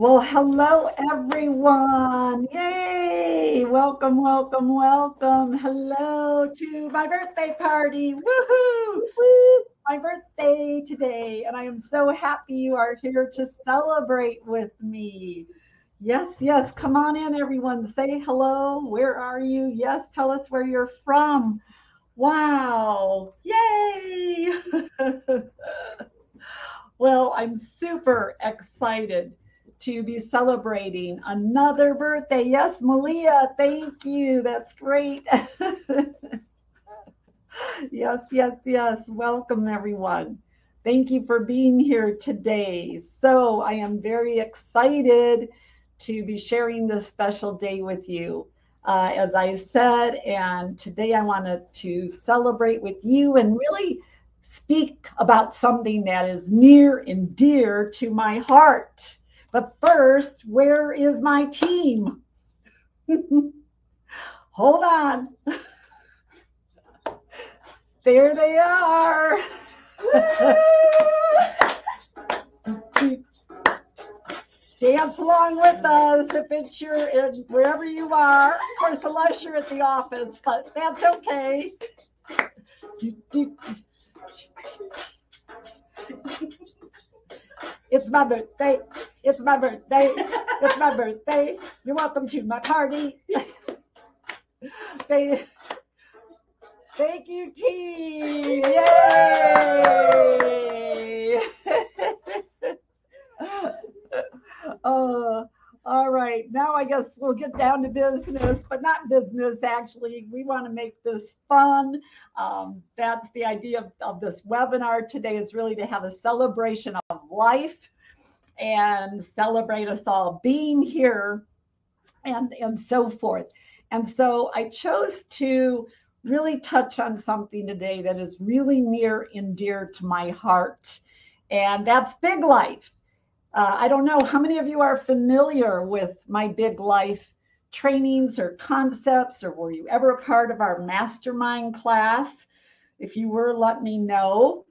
Well, hello everyone. Yay! Welcome, welcome, welcome. Hello to my birthday party. Woohoo! Woo! My birthday today, and I am so happy you are here to celebrate with me. Yes, yes. Come on in, everyone. Say hello. Where are you? Yes, tell us where you're from. Wow. Yay! well, I'm super excited to be celebrating another birthday. Yes, Malia, thank you. That's great. yes, yes, yes. Welcome, everyone. Thank you for being here today. So, I am very excited to be sharing this special day with you. Uh, as I said, and today I wanted to celebrate with you and really speak about something that is near and dear to my heart. But first, where is my team? Hold on. there they are. Dance along with us if it's your in wherever you are. Of course, unless you're at the office, but that's okay. It's my birthday. It's my birthday. It's my birthday. You're welcome to my party. Thank thank you, team. Yay! uh, all right, now I guess we'll get down to business, but not business actually. We want to make this fun. Um, that's the idea of, of this webinar today is really to have a celebration of life and celebrate us all being here and, and so forth. And so I chose to really touch on something today that is really near and dear to my heart, and that's big life. Uh, I don't know how many of you are familiar with my big life trainings or concepts, or were you ever a part of our mastermind class? If you were, let me know.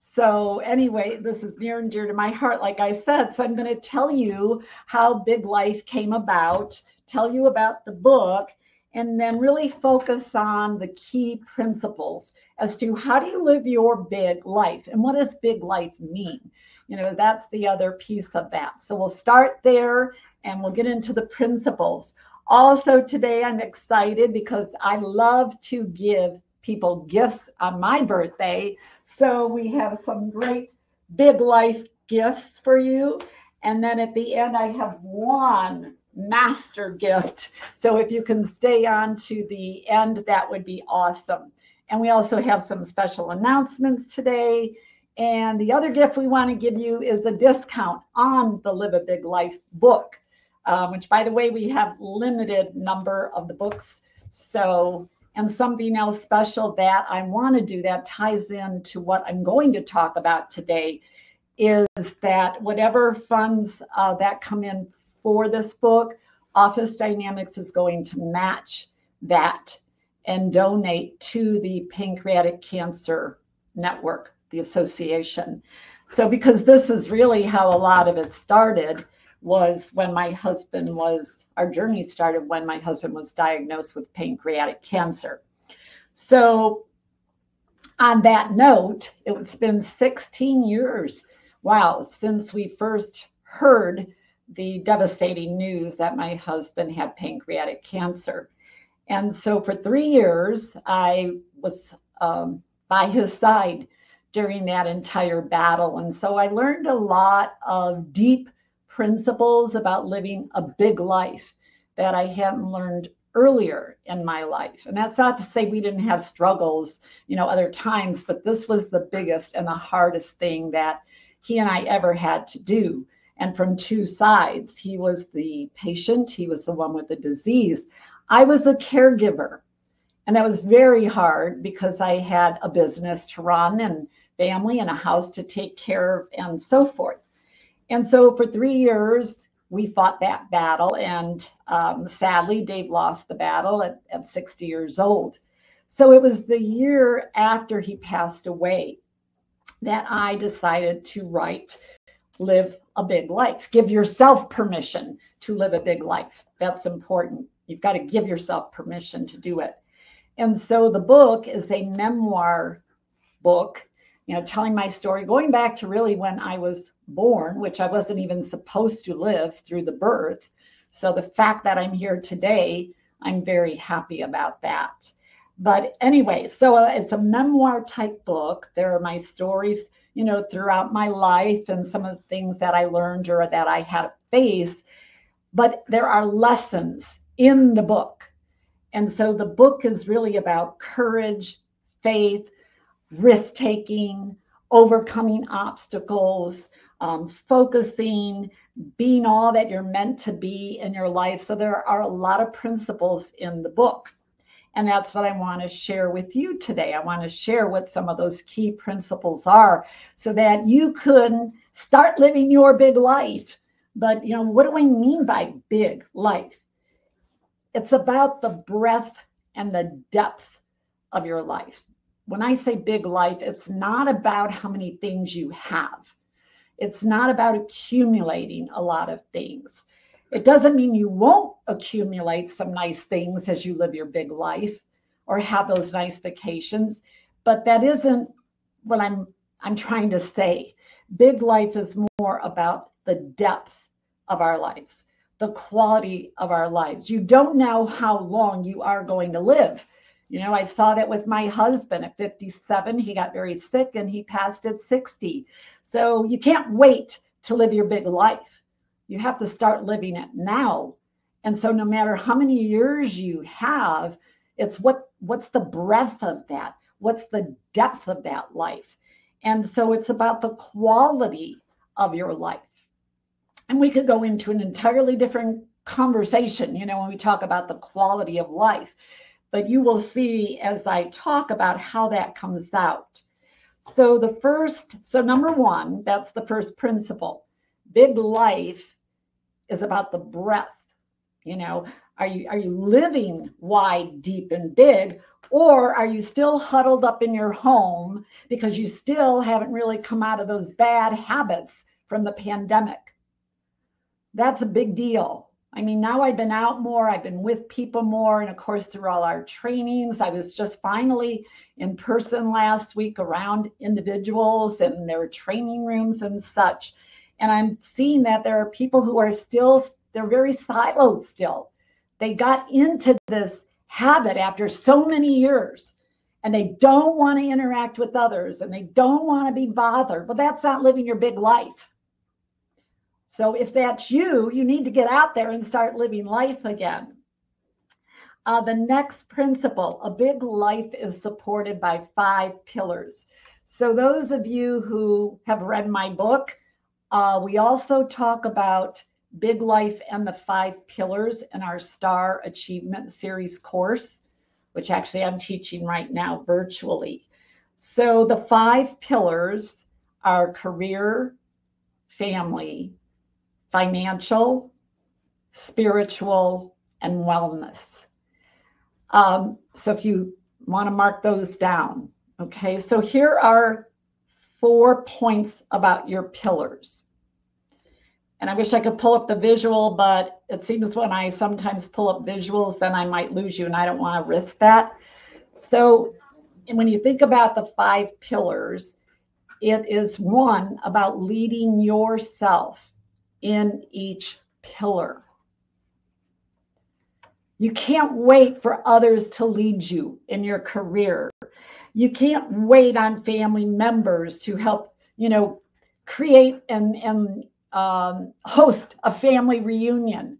So, anyway, this is near and dear to my heart, like I said. So, I'm going to tell you how Big Life came about, tell you about the book, and then really focus on the key principles as to how do you live your big life and what does big life mean? You know, that's the other piece of that. So, we'll start there and we'll get into the principles. Also, today I'm excited because I love to give people gifts on my birthday. So we have some great big life gifts for you. And then at the end, I have one master gift. So if you can stay on to the end, that would be awesome. And we also have some special announcements today. And the other gift we want to give you is a discount on the Live a Big Life book, um, which, by the way, we have limited number of the books. So and something else special that I want to do that ties into what I'm going to talk about today is that whatever funds uh, that come in for this book, Office Dynamics is going to match that and donate to the Pancreatic Cancer Network, the association. So, because this is really how a lot of it started, was when my husband was, our journey started when my husband was diagnosed with pancreatic cancer. So, on that note, it's been 16 years, wow, since we first heard the devastating news that my husband had pancreatic cancer. And so, for three years, I was um, by his side during that entire battle. And so, I learned a lot of deep principles about living a big life that I hadn't learned earlier in my life. And that's not to say we didn't have struggles, you know, other times, but this was the biggest and the hardest thing that he and I ever had to do. And from two sides, he was the patient, he was the one with the disease. I was a caregiver. And that was very hard because I had a business to run and family and a house to take care of and so forth. And so for three years, we fought that battle. And um, sadly, Dave lost the battle at, at 60 years old. So it was the year after he passed away that I decided to write live a big life. Give yourself permission to live a big life. That's important. You've got to give yourself permission to do it. And so the book is a memoir book, you know, telling my story, going back to really when I was born, which I wasn't even supposed to live through the birth. So the fact that I'm here today, I'm very happy about that. But anyway, so uh, it's a memoir type book. There are my stories, you know, throughout my life and some of the things that I learned or that I had to face. But there are lessons in the book. And so the book is really about courage, faith, risk taking, overcoming obstacles, um, focusing, being all that you're meant to be in your life. So there are a lot of principles in the book. And that's what I want to share with you today. I want to share what some of those key principles are so that you can start living your big life. But, you know, what do I mean by big life? It's about the breadth and the depth of your life. When I say big life, it's not about how many things you have. It's not about accumulating a lot of things. It doesn't mean you won't accumulate some nice things as you live your big life or have those nice vacations, but that isn't what I'm I'm trying to say. Big life is more about the depth of our lives, the quality of our lives. You don't know how long you are going to live. You know, I saw that with my husband at 57. He got very sick and he passed at 60. So you can't wait to live your big life. You have to start living it now. And so no matter how many years you have, it's what what's the breadth of that? What's the depth of that life? And so it's about the quality of your life. And we could go into an entirely different conversation, you know, when we talk about the quality of life. But you will see as I talk about how that comes out. So the first, so number one, that's the first principle. Big life is about the breadth. You know, are you are you living wide, deep, and big, or are you still huddled up in your home because you still haven't really come out of those bad habits from the pandemic? That's a big deal. I mean, now I've been out more, I've been with people more, and of course, through all our trainings, I was just finally in person last week around individuals and their training rooms and such. And I'm seeing that there are people who are still, they're very siloed still. They got into this habit after so many years and they don't want to interact with others and they don't want to be bothered. But that's not living your big life. So if that's you, you need to get out there and start living life again. Uh, the next principle a big life is supported by five pillars. So, those of you who have read my book, uh, we also talk about Big Life and the Five Pillars in our Star Achievement Series course, which actually I'm teaching right now virtually. So the five pillars are career, family, financial, spiritual, and wellness. Um, so if you want to mark those down, okay, so here are four points about your pillars. And I wish I could pull up the visual, but it seems when I sometimes pull up visuals, then I might lose you, and I don't want to risk that. So when you think about the five pillars, it is one about leading yourself in each pillar. You can't wait for others to lead you in your career. You can't wait on family members to help, you know, create and and um, host a family reunion.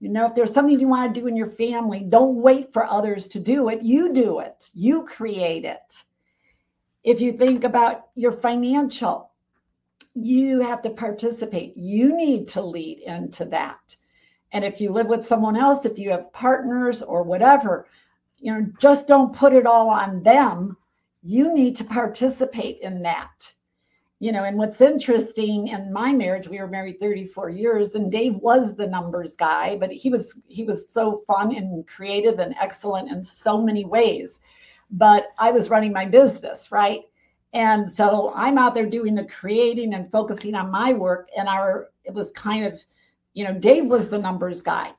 You know, if there's something you want to do in your family, don't wait for others to do it. You do it, you create it. If you think about your financial, you have to participate. You need to lead into that. And if you live with someone else, if you have partners or whatever, you know, just don't put it all on them. You need to participate in that you know, and what's interesting in my marriage, we were married 34 years, and Dave was the numbers guy, but he was he was so fun and creative and excellent in so many ways. But I was running my business, right? And so I'm out there doing the creating and focusing on my work. And our, it was kind of, you know, Dave was the numbers guy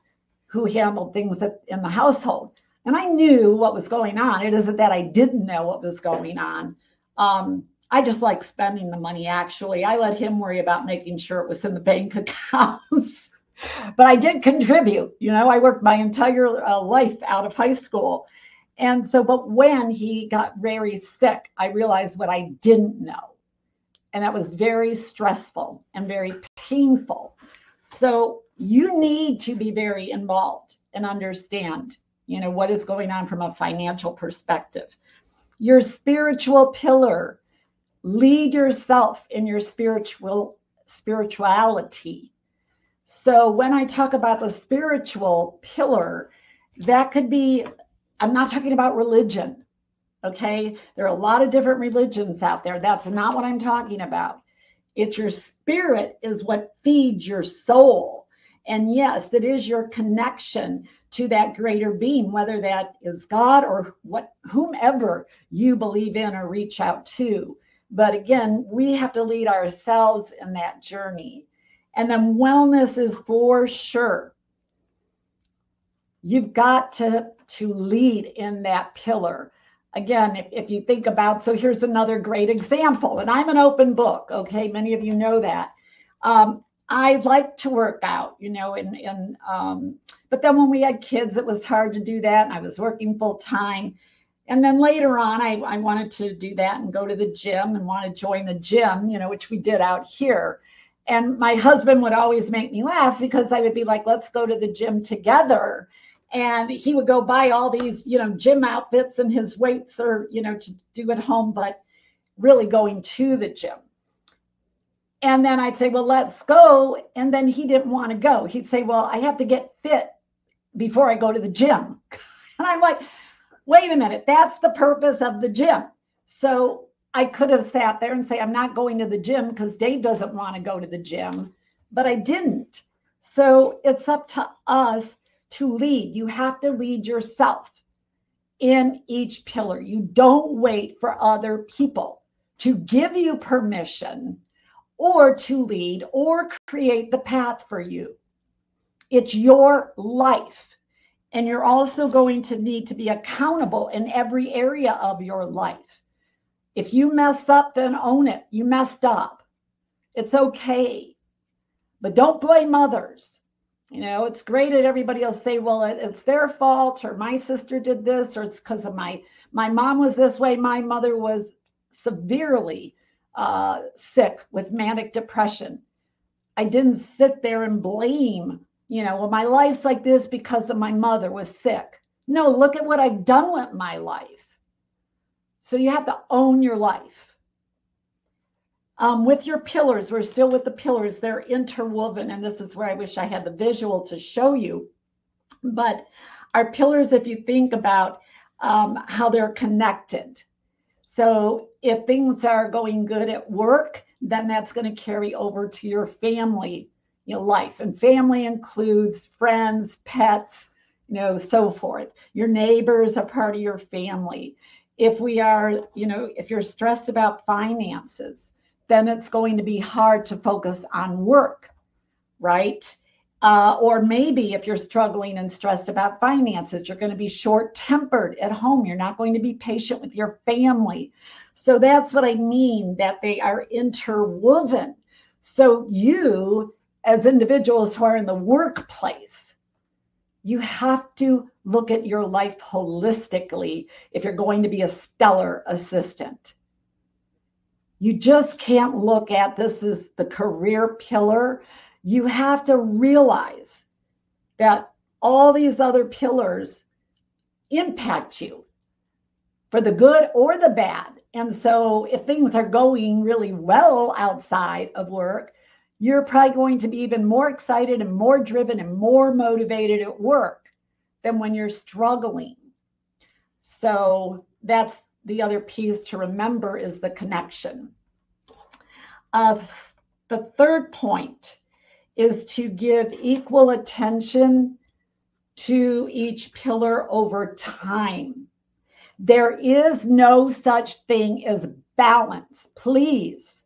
who handled things in the household. And I knew what was going on. It isn't that I didn't know what was going on. Um, I just like spending the money, actually. I let him worry about making sure it was in the bank accounts. but I did contribute. You know, I worked my entire uh, life out of high school. And so, but when he got very sick, I realized what I didn't know. And that was very stressful and very painful. So, you need to be very involved and understand, you know, what is going on from a financial perspective. Your spiritual pillar, lead yourself in your spiritual spirituality. So when I talk about the spiritual pillar, that could be I'm not talking about religion. Okay. There are a lot of different religions out there. That's not what I'm talking about. It's your spirit is what feeds your soul. And yes, it is your connection to that greater being, whether that is God or what whomever you believe in or reach out to. But again, we have to lead ourselves in that journey. And then wellness is for sure. You've got to to lead in that pillar. Again, if, if you think about, so here's another great example, and I'm an open book, okay? Many of you know that. Um, I like to work out, you know, and, and um, but then when we had kids, it was hard to do that. And I was working full time. And then later on, I, I wanted to do that and go to the gym and want to join the gym, you know, which we did out here. And my husband would always make me laugh because I would be like, let's go to the gym together and he would go buy all these you know gym outfits and his weights are you know to do at home but really going to the gym. And then i'd say well let's go. And then he didn't want to go. He'd say well i have to get fit before i go to the gym. And i'm like wait a minute. That's the purpose of the gym. So i could have sat there and say i'm not going to the gym because dave doesn't want to go to the gym. But i didn't. So it's up to us to lead. You have to lead yourself in each pillar. You don't wait for other people to give you permission or to lead or create the path for you. It's your life. And you're also going to need to be accountable in every area of your life. If you mess up, then own it. You messed up. It's okay. But don't blame others you know, it's great that everybody will say, well, it, it's their fault, or my sister did this, or it's because of my my mom was this way. My mother was severely uh, sick with manic depression. I didn't sit there and blame, you know, well, my life's like this because of my mother was sick. No, look at what I've done with my life. So you have to own your life. Um, with your pillars, we're still with the pillars, they're interwoven. And this is where I wish I had the visual to show you. But our pillars, if you think about um, how they're connected. So if things are going good at work, then that's going to carry over to your family you know, life. And family includes friends, pets, you know, so forth. Your neighbors are part of your family. If we are, you know, if you're stressed about finances, then it's going to be hard to focus on work, right? Uh, or maybe if you're struggling and stressed about finances, you're going to be short tempered at home. You're not going to be patient with your family. So that's what I mean that they are interwoven. So you, as individuals who are in the workplace, you have to look at your life holistically if you're going to be a stellar assistant. You just can't look at this as the career pillar. You have to realize that all these other pillars impact you for the good or the bad. And so, if things are going really well outside of work, you're probably going to be even more excited and more driven and more motivated at work than when you're struggling. So, that's the other piece to remember is the connection. Uh, the third point is to give equal attention to each pillar over time. There is no such thing as balance, please.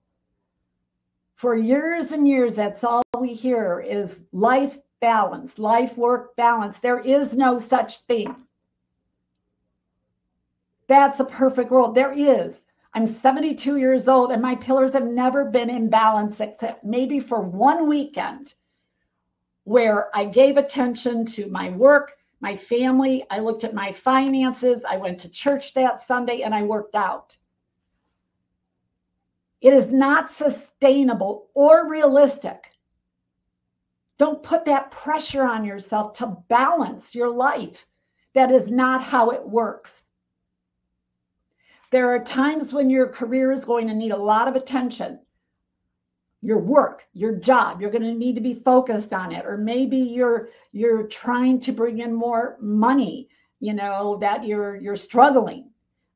For years and years, that's all we hear is life balance, life work balance. There is no such thing. That's a perfect world. There is. I'm 72 years old and my pillars have never been in balance except maybe for one weekend where I gave attention to my work, my family. I looked at my finances. I went to church that Sunday and I worked out. It is not sustainable or realistic. Don't put that pressure on yourself to balance your life. That is not how it works. There are times when your career is going to need a lot of attention. Your work, your job, you're going to need to be focused on it. Or maybe you're you're trying to bring in more money, you know, that you're you're struggling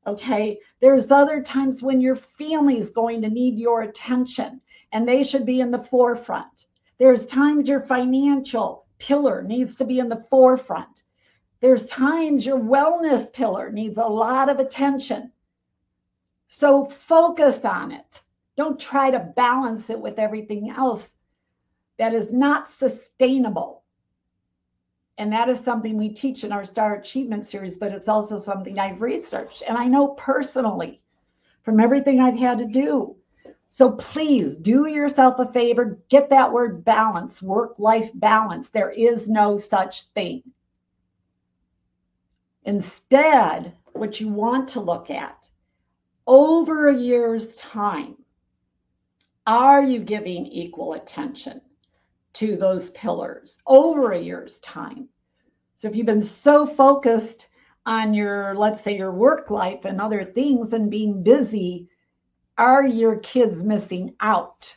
Okay. There's other times when your family is going to need your attention and they should be in the forefront. There's times your financial pillar needs to be in the forefront. There's times your wellness pillar needs a lot of attention. So focus on it. Don't try to balance it with everything else that is not sustainable. And that is something we teach in our Star Achievement series, but it's also something I've researched and I know personally from everything I've had to do. So please do yourself a favor, get that word balance, work life balance. There is no such thing. Instead, what you want to look at over a year's time, are you giving equal attention? to those pillars over a year's time. So if you've been so focused on your, let's say, your work life and other things and being busy, are your kids missing out?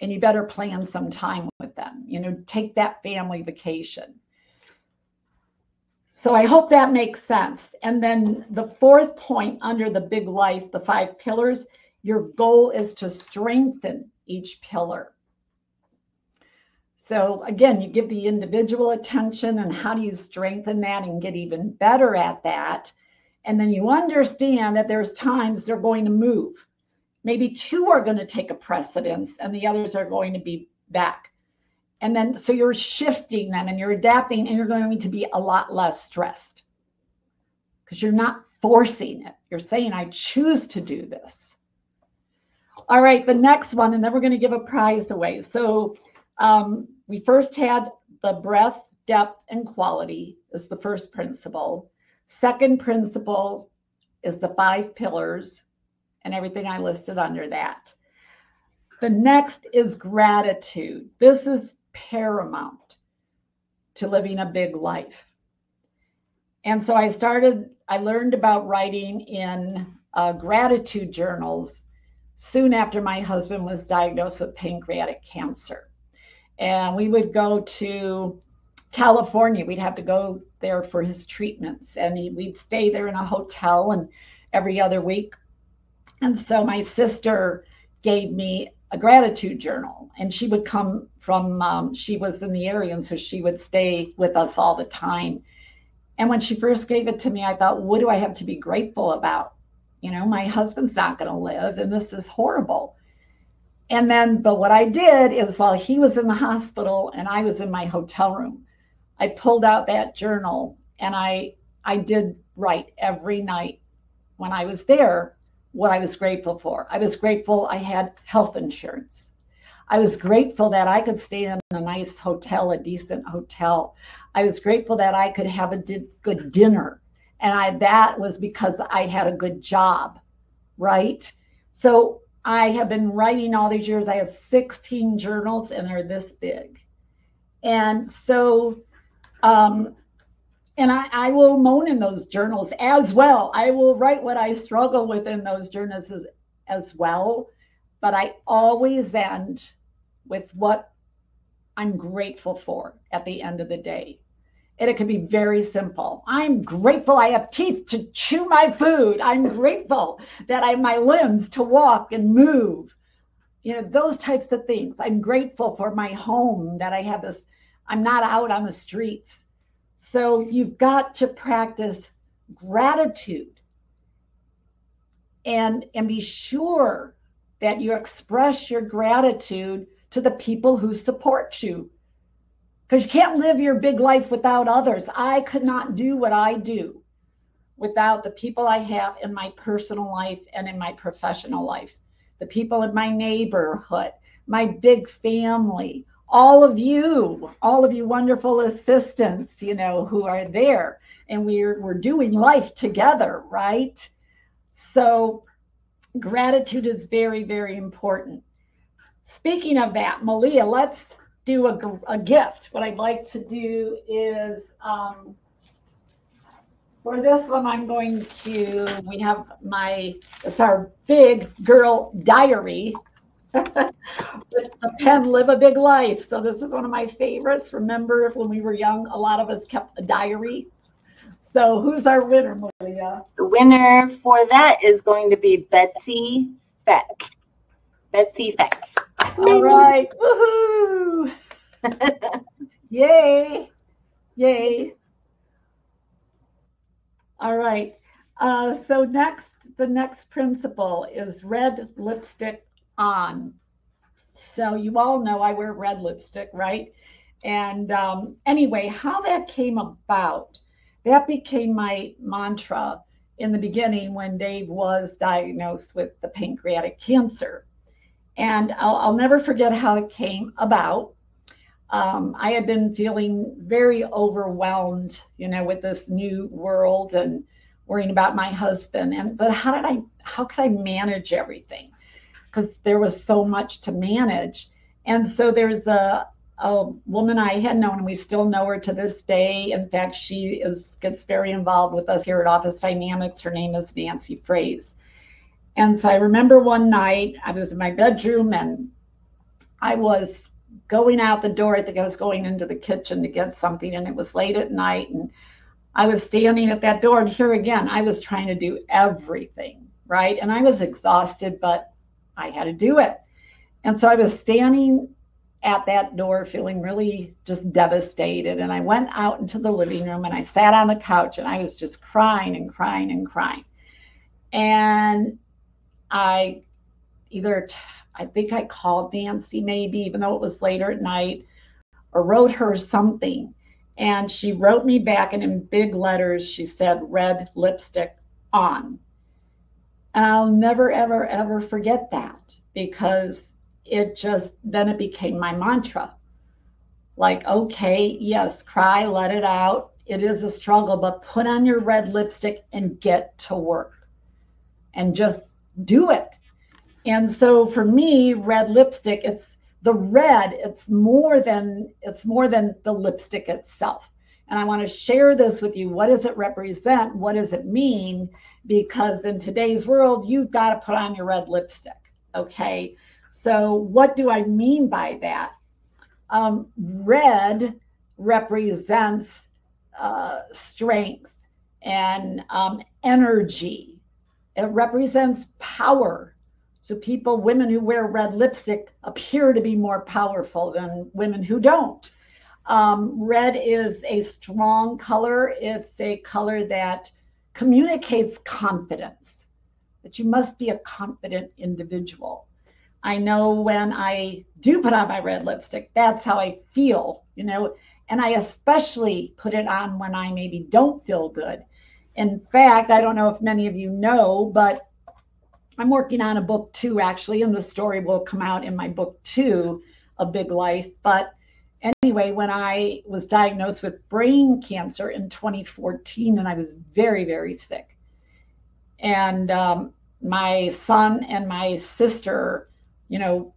And you better plan some time with them. You know, take that family vacation. So I hope that makes sense. And then the fourth point under the big life, the five pillars, your goal is to strengthen each pillar. So again, you give the individual attention and how do you strengthen that and get even better at that? And then you understand that there's times they're going to move. Maybe two are going to take a precedence and the others are going to be back. And then so you're shifting them and you're adapting and you're going to be a lot less stressed because you're not forcing it. You're saying, I choose to do this. All right, the next one, and then we're going to give a prize away. So um, we first had the breadth, depth, and quality is the first principle. Second principle is the five pillars and everything I listed under that. The next is gratitude. This is paramount to living a big life. And so I started, I learned about writing in uh, gratitude journals soon after my husband was diagnosed with pancreatic cancer and we would go to California. We'd have to go there for his treatments, and he, we'd stay there in a hotel and every other week. And so my sister gave me a gratitude journal, and she would come from. Um, she was in the area, and so she would stay with us all the time. And when she first gave it to me, I thought, what do I have to be grateful about? You know, my husband's not going to live, and this is horrible. And then, but what I did is while he was in the hospital and I was in my hotel room, I pulled out that journal and I I did write every night when I was there what I was grateful for. I was grateful I had health insurance. I was grateful that I could stay in a nice hotel, a decent hotel. I was grateful that I could have a di- good dinner. And I that was because I had a good job, right? So I have been writing all these years. I have 16 journals and they're this big. And so, um, and I, I will moan in those journals as well. I will write what I struggle with in those journals as, as well. But I always end with what I'm grateful for at the end of the day and it can be very simple. I'm grateful I have teeth to chew my food. I'm grateful that I have my limbs to walk and move. You know, those types of things. I'm grateful for my home that I have this, I'm not out on the streets. So you've got to practice gratitude. and and be sure that you express your gratitude to the people who support you. Because you can't live your big life without others. I could not do what i do without the people i have in my personal life and in my professional life. The people in my neighborhood my big family all of you all of you wonderful assistants you know who are there and we're we're doing life together right so gratitude is very, very important. Speaking of that, Malia, let's do a, a gift. What I'd like to do is um, for this one, I'm going to, we have my, it's our big girl diary the pen Live a Big Life. So this is one of my favorites. Remember when we were young, a lot of us kept a diary so who's our winner, Maria? The winner for that is going to be Betsy Beck. Betsy Beck. All right. Woohoo! Yay! Yay! All right. Uh, so next, the next principle is red lipstick on. So you all know I wear red lipstick, right? And um, anyway, how that came about that became my mantra in the beginning when Dave was diagnosed with the pancreatic cancer. And I'll, I'll never forget how it came about. Um, I had been feeling very overwhelmed, you know, with this new world and worrying about my husband. And but how did I? How could I manage everything? Because there was so much to manage. And so there's a a woman I had known, and we still know her to this day. In fact, she is gets very involved with us here at Office Dynamics. Her name is Nancy Fraze. And so I remember one night I was in my bedroom and I was going out the door. I think I was going into the kitchen to get something, and it was late at night. And I was standing at that door, and here again, I was trying to do everything, right? And I was exhausted, but I had to do it. And so I was standing at that door feeling really just devastated. And I went out into the living room and I sat on the couch and I was just crying and crying and crying. And I either, I think I called Nancy maybe, even though it was later at night, or wrote her something. And she wrote me back, and in big letters, she said, red lipstick on. I'll never, ever, ever forget that because it just then it became my mantra. Like okay yes cry let it out. It is a struggle but put on your red lipstick and get to work and just do it. And so for me red lipstick it's the red it's more than it's more than the lipstick itself and i want to share this with you what does it represent what does it mean because in today's world you've got to put on your red lipstick okay so, what do I mean by that? Um, red represents uh, strength and um, energy, it represents power. So, people, women who wear red lipstick appear to be more powerful than women who don't. Um, red is a strong color, it's a color that communicates confidence, that you must be a confident individual. I know when I do put on my red lipstick, that's how I feel, you know, and I especially put it on when I maybe don't feel good. In fact, I don't know if many of you know, but I'm working on a book too, actually, and the story will come out in my book too, A Big Life. But anyway, when I was diagnosed with brain cancer in 2014, and I was very, very sick, and um, my son and my sister you know,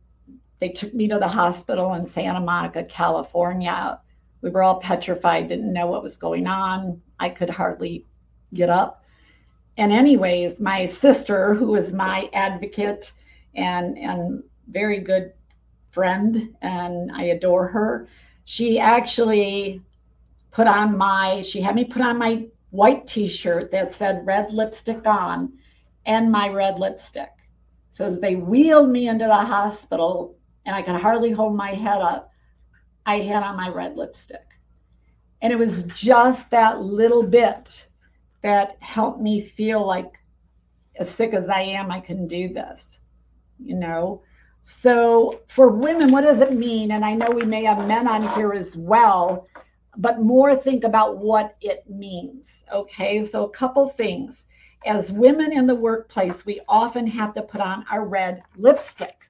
they took me to the hospital in Santa Monica, California. We were all petrified, didn't know what was going on. I could hardly get up. And anyways, my sister, who is my advocate and and very good friend, and I adore her, she actually put on my she had me put on my white t-shirt that said red lipstick on and my red lipstick so as they wheeled me into the hospital and I could hardly hold my head up, I had on my red lipstick. And it was just that little bit that helped me feel like as sick as I am, I can do this, you know? So for women, what does it mean? And I know we may have men on here as well, but more think about what it means. Okay, so a couple things. As women in the workplace, we often have to put on our red lipstick.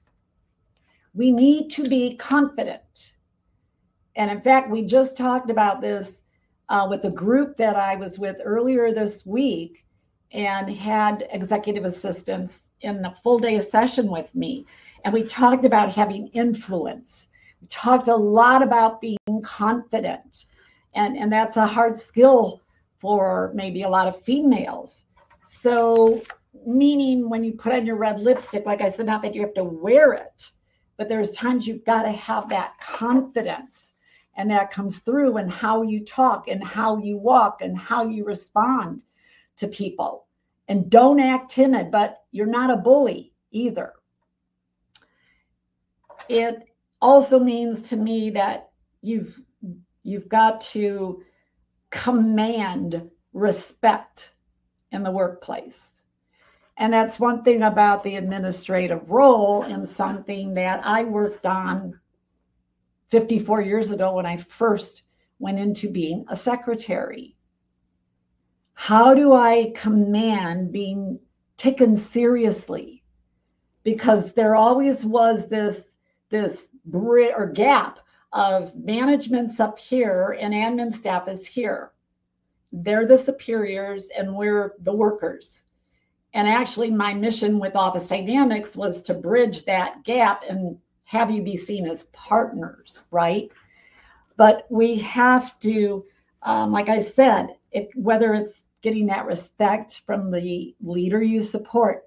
We need to be confident. And in fact, we just talked about this uh, with the group that I was with earlier this week and had executive assistants in a full day session with me. And we talked about having influence. We talked a lot about being confident. And, and that's a hard skill for maybe a lot of females. So, meaning when you put on your red lipstick, like I said, not that you have to wear it, but there's times you've got to have that confidence. And that comes through in how you talk and how you walk and how you respond to people. And don't act timid, but you're not a bully either. It also means to me that you've you've got to command respect in the workplace. And that's one thing about the administrative role and something that I worked on 54 years ago when I first went into being a secretary. How do I command being taken seriously? Because there always was this this or gap of management's up here and admin staff is here. They're the superiors and we're the workers. And actually, my mission with Office Dynamics was to bridge that gap and have you be seen as partners, right? But we have to, um, like I said, it, whether it's getting that respect from the leader you support,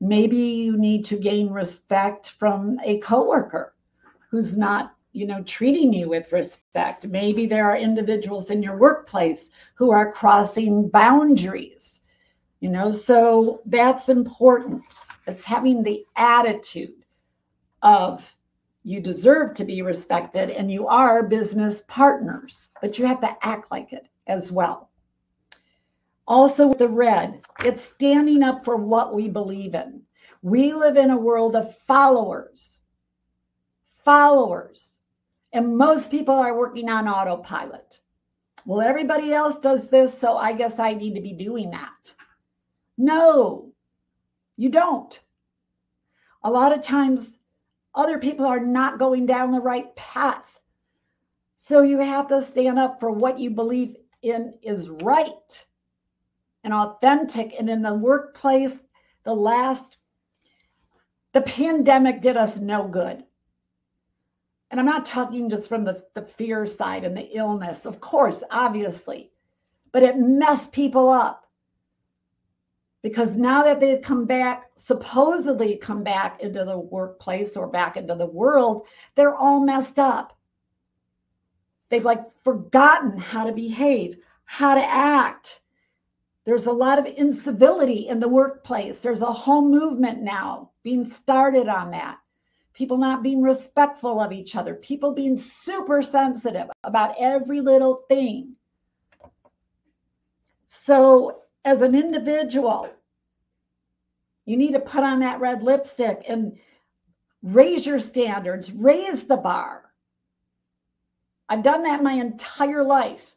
maybe you need to gain respect from a coworker who's not you know treating you with respect. Maybe there are individuals in your workplace who are crossing boundaries you know? So that's important. It's having the attitude of you deserve to be respected and you are business partners but you have to act like it as well also the red it's standing up for what we believe in. We live in a world of followers followers and most people are working on autopilot. Well everybody else does this so i guess i need to be doing that. No you don't. A lot of times other people are not going down the right path. So you have to stand up for what you believe in is right and authentic. And in the workplace, the last, the pandemic did us no good. And I'm not talking just from the, the fear side and the illness, of course, obviously, but it messed people up because now that they've come back, supposedly come back into the workplace or back into the world, they're all messed up. They've like forgotten how to behave, how to act. There's a lot of incivility in the workplace. There's a whole movement now being started on that. People not being respectful of each other, people being super sensitive about every little thing. So as an individual, you need to put on that red lipstick and raise your standards, raise the bar. I've done that my entire life.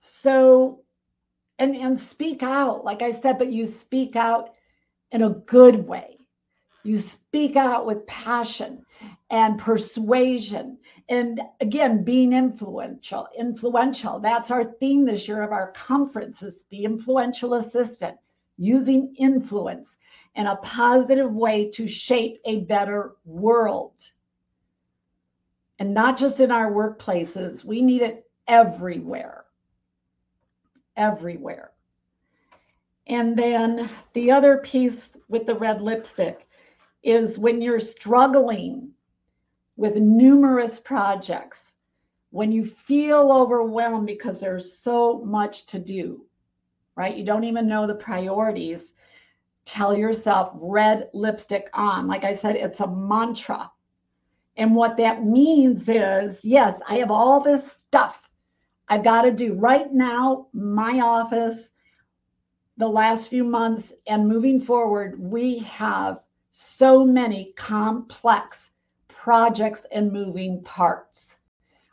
So, and and speak out, like I said, but you speak out in a good way. You speak out with passion and persuasion and again being influential influential. That's our theme this year of our conference is the influential assistant using influence in a positive way to shape a better world. And not just in our workplaces we need it everywhere everywhere and then the other piece with the red lipstick is when you're struggling with numerous projects, when you feel overwhelmed because there's so much to do, right? You don't even know the priorities. Tell yourself red lipstick on. Like I said, it's a mantra. And what that means is yes, I have all this stuff I've got to do right now, my office, the last few months and moving forward, we have so many complex projects and moving parts.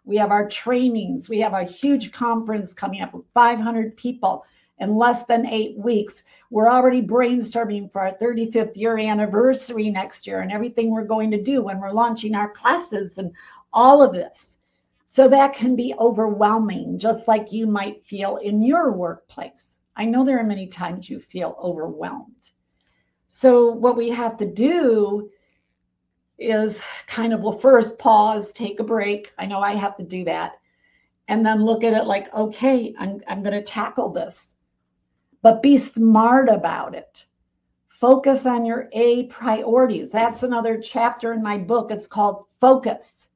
We have our trainings. We have a huge conference coming up with 500 people in less than eight weeks. We're already brainstorming for our 35th year anniversary next year and everything we're going to do when we're launching our classes and all of this. So that can be overwhelming, just like you might feel in your workplace. I know there are many times you feel overwhelmed. So, what we have to do is kind of, well, first pause, take a break. I know I have to do that. And then look at it like, okay, I'm, I'm going to tackle this but be smart about it. Focus on your A priorities. That's another chapter in my book. It's called Focus.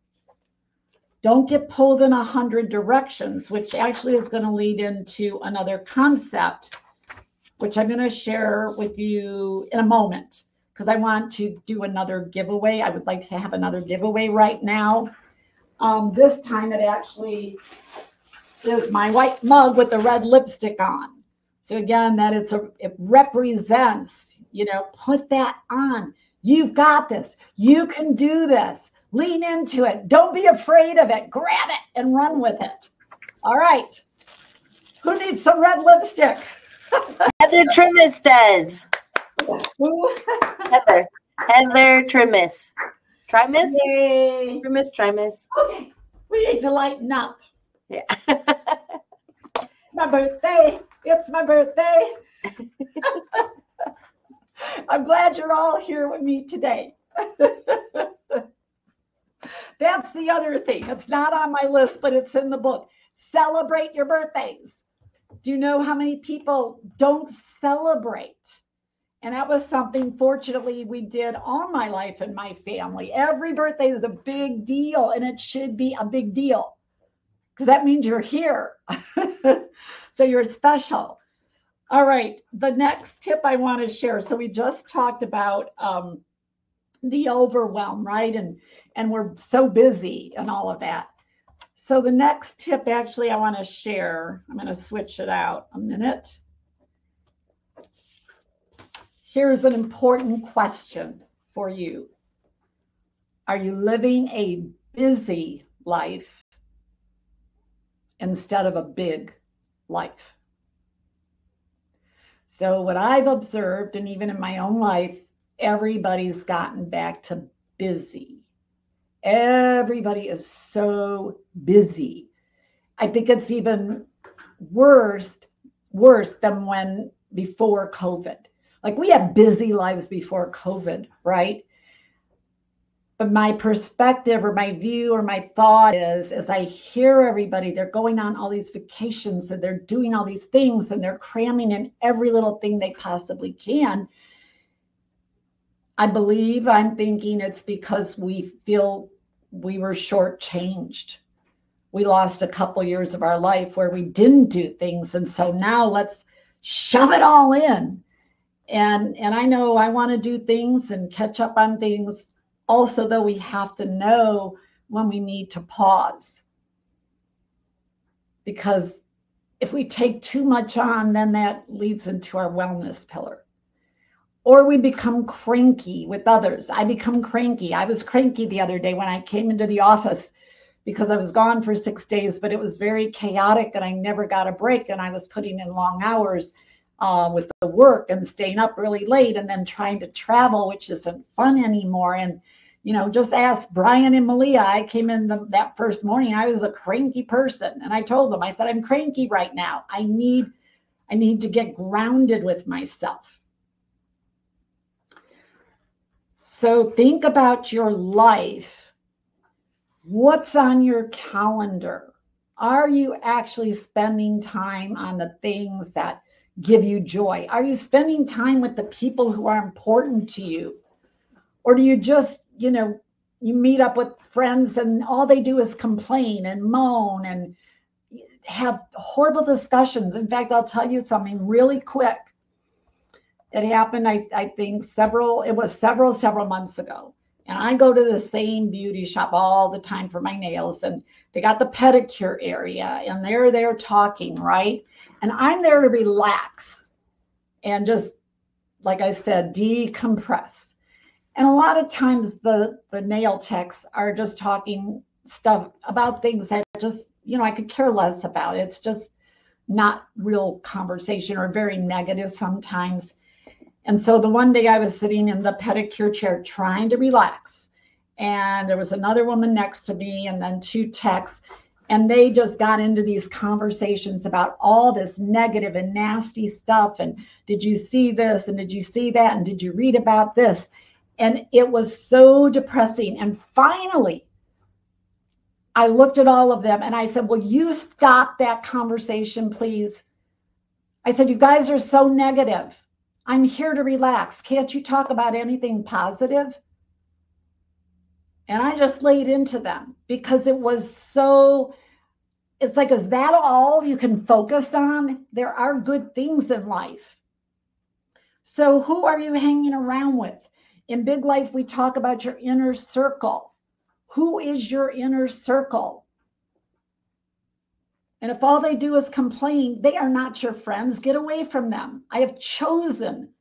Don't get pulled in a hundred directions, which actually is going to lead into another concept, which I'm going to share with you in a moment because I want to do another giveaway. I would like to have another giveaway right now. Um, this time it actually is my white mug with the red lipstick on. So again, that it's a it represents, you know, put that on. You've got this. You can do this. Lean into it. Don't be afraid of it. Grab it and run with it. All right. Who needs some red lipstick? Heather Trimis does. Heather. Heather Trimis. Trimis? Yay. Trimis, Trimis. Okay. We need to lighten up. Yeah. my birthday. It's my birthday. I'm glad you're all here with me today. That's the other thing. It's not on my list, but it's in the book. Celebrate your birthdays. Do you know how many people don't celebrate? And that was something, fortunately, we did all my life in my family. Every birthday is a big deal, and it should be a big deal because that means you're here. so you're special. All right, the next tip I want to share. So we just talked about um, the overwhelm, right? And and we're so busy and all of that. So the next tip actually I want to share, I'm going to switch it out a minute. Here's an important question for you. Are you living a busy life instead of a big life. So, what I've observed, and even in my own life, everybody's gotten back to busy. Everybody is so busy. I think it's even worse, worse than when before COVID. Like we had busy lives before COVID, right? but my perspective or my view or my thought is as I hear everybody, they're going on all these vacations and they're doing all these things and they're cramming in every little thing they possibly can. I believe I'm thinking it's because we feel we were shortchanged. We lost a couple years of our life where we didn't do things. And so now let's shove it all in. And and I know I want to do things and catch up on things also, though, we have to know when we need to pause. Because if we take too much on, then that leads into our wellness pillar. Or we become cranky with others. I become cranky. I was cranky the other day when I came into the office because I was gone for six days, but it was very chaotic and I never got a break and I was putting in long hours uh, with the work and staying up really late and then trying to travel, which isn't fun anymore. And you know, just ask Brian and Malia. I came in the, that first morning. I was a cranky person, and I told them, I said, I'm cranky right now. I need, I need to get grounded with myself. So think about your life. What's on your calendar? Are you actually spending time on the things that give you joy? Are you spending time with the people who are important to you? Or do you just you know, you meet up with friends and all they do is complain and moan and have horrible discussions. In fact, I'll tell you something really quick. It happened, I, I think, several, it was several, several months ago. And I go to the same beauty shop all the time for my nails, and they got the pedicure area, and they're there talking, right? And I'm there to relax. and just, like I said, decompress. And a lot of times the, the nail techs are just talking stuff about things that just, you know, I could care less about. It's just not real conversation or very negative sometimes. And so the one day I was sitting in the pedicure chair trying to relax, and there was another woman next to me, and then two techs, and they just got into these conversations about all this negative and nasty stuff. And did you see this? And did you see that? And did you read about this? And it was so depressing. And finally, I looked at all of them and I said, Will you stop that conversation, please? I said, You guys are so negative. I'm here to relax. Can't you talk about anything positive? And I just laid into them because it was so, it's like, is that all you can focus on? There are good things in life. So, who are you hanging around with? In Big Life, we talk about your inner circle. Who is your inner circle? And if all they do is complain, they are not your friends. Get away from them. I have chosen,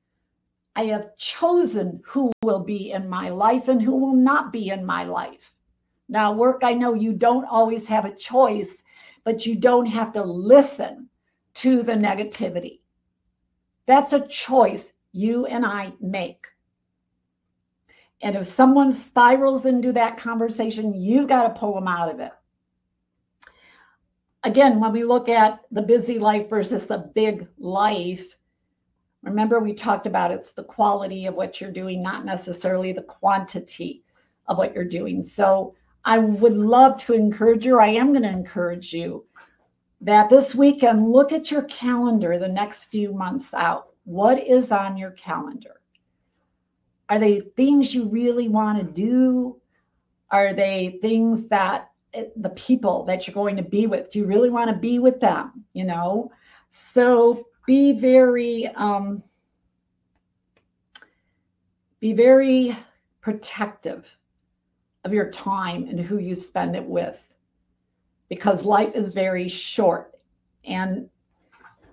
I have chosen who will be in my life and who will not be in my life. Now, work, I know you don't always have a choice, but you don't have to listen to the negativity. That's a choice you and I make. And if someone spirals into that conversation, you've got to pull them out of it again, when we look at the busy life versus the big life, remember we talked about it's the quality of what you're doing, not necessarily the quantity of what you're doing. So I would love to encourage you, I am going to encourage you that this weekend look at your calendar the next few months out. What is on your calendar? Are they things you really want to do? Are they things that the people that you're going to be with. Do you really want to be with them you know? So be very um be very protective of your time and who you spend it with because life is very short and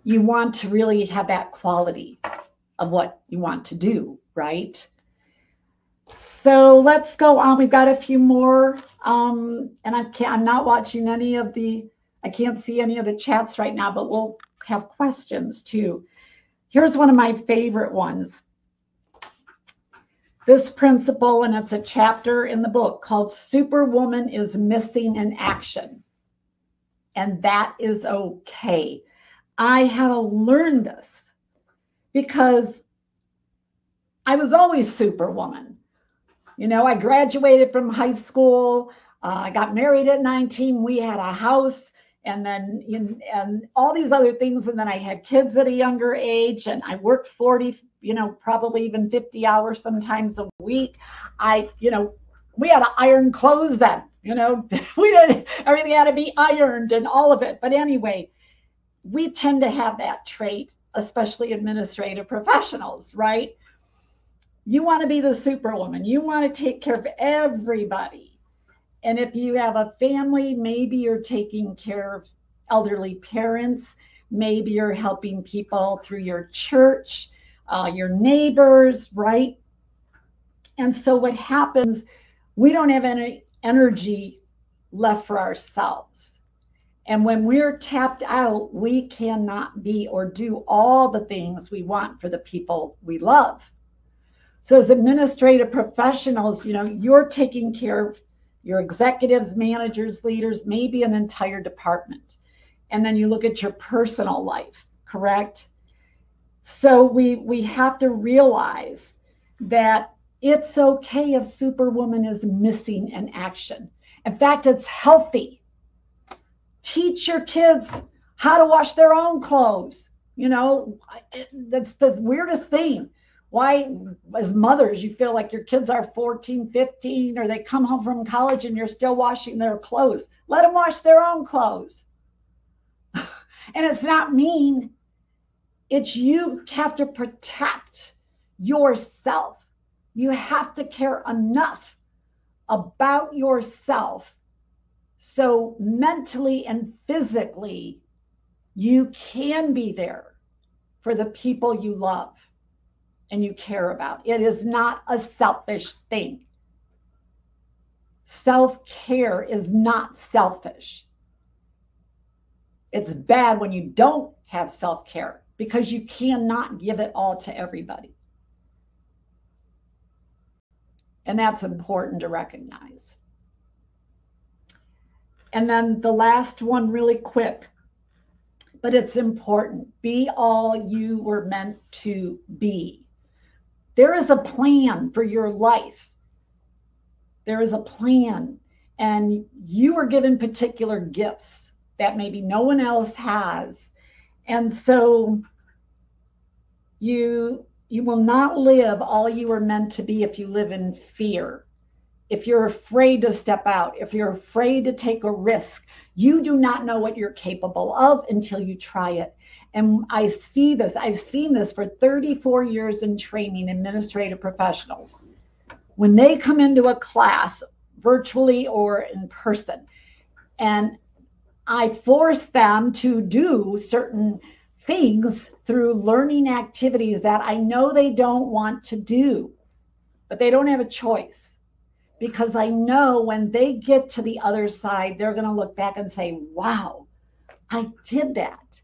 you want to really have that quality of what you want to do right so let's go on. We've got a few more, um, and I can't, I'm not watching any of the. I can't see any of the chats right now, but we'll have questions too. Here's one of my favorite ones. This principle, and it's a chapter in the book called Superwoman is Missing in Action. And that is okay. I had to learn this because I was always Superwoman. You know, I graduated from high school. Uh, I got married at 19. We had a house and then in, and all these other things. And then I had kids at a younger age and I worked 40, you know, probably even 50 hours sometimes a week. I, you know, we had to iron clothes then, you know, we didn't, everything had to be ironed and all of it. But anyway, we tend to have that trait, especially administrative professionals, right? You want to be the superwoman. You want to take care of everybody. And if you have a family, maybe you're taking care of elderly parents. Maybe you're helping people through your church, uh, your neighbors, right? And so what happens, we don't have any energy left for ourselves. And when we're tapped out, we cannot be or do all the things we want for the people we love. So as administrative professionals, you know, you're taking care of your executives, managers, leaders, maybe an entire department. And then you look at your personal life, correct? So we we have to realize that it's okay if superwoman is missing in action. In fact, it's healthy. Teach your kids how to wash their own clothes. You know, that's the weirdest thing why as mothers you feel like your kids are 14 15 or they come home from college and you're still washing their clothes. Let them wash their own clothes. And it's not mean. It's you have to protect yourself. You have to care enough about yourself. So mentally and physically you can be there for the people you love and you care about. It is not a selfish thing. Self care is not selfish. It's bad when you don't have self care because you cannot give it all to everybody. And that's important to recognize. And then the last one, really quick, but it's important be all you were meant to be. There is a plan for your life. There is a plan, and you are given particular gifts that maybe no one else has. And so you you will not live all you are meant to be if you live in fear. If you're afraid to step out, if you're afraid to take a risk, you do not know what you're capable of until you try it. And I see this, I've seen this for 34 years in training administrative professionals. When they come into a class, virtually or in person, and I force them to do certain things through learning activities that I know they don't want to do, but they don't have a choice because I know when they get to the other side, they're going to look back and say, wow, I did that.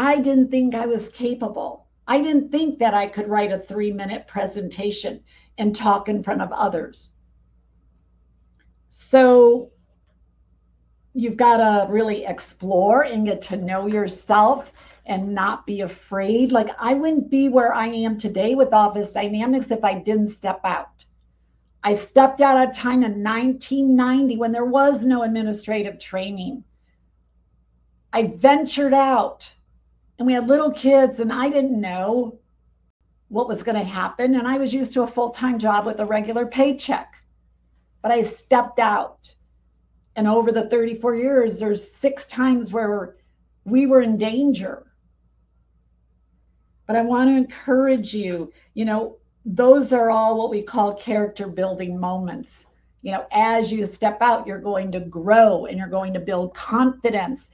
I didn't think I was capable. I didn't think that I could write a three minute presentation and talk in front of others. So you've got to really explore and get to know yourself and not be afraid. Like I wouldn't be where I am today with Office Dynamics if I didn't step out. I stepped out at a time in 1990 when there was no administrative training. I ventured out and we had little kids and I didn't know what was going to happen. And I was used to a full time job with a regular paycheck. But I stepped out. And over the 34 years, there's six times where we were in danger but I want to encourage you, you know, those are all what we call character building moments. You know, as you step out, you're going to grow and you're going to build confidence.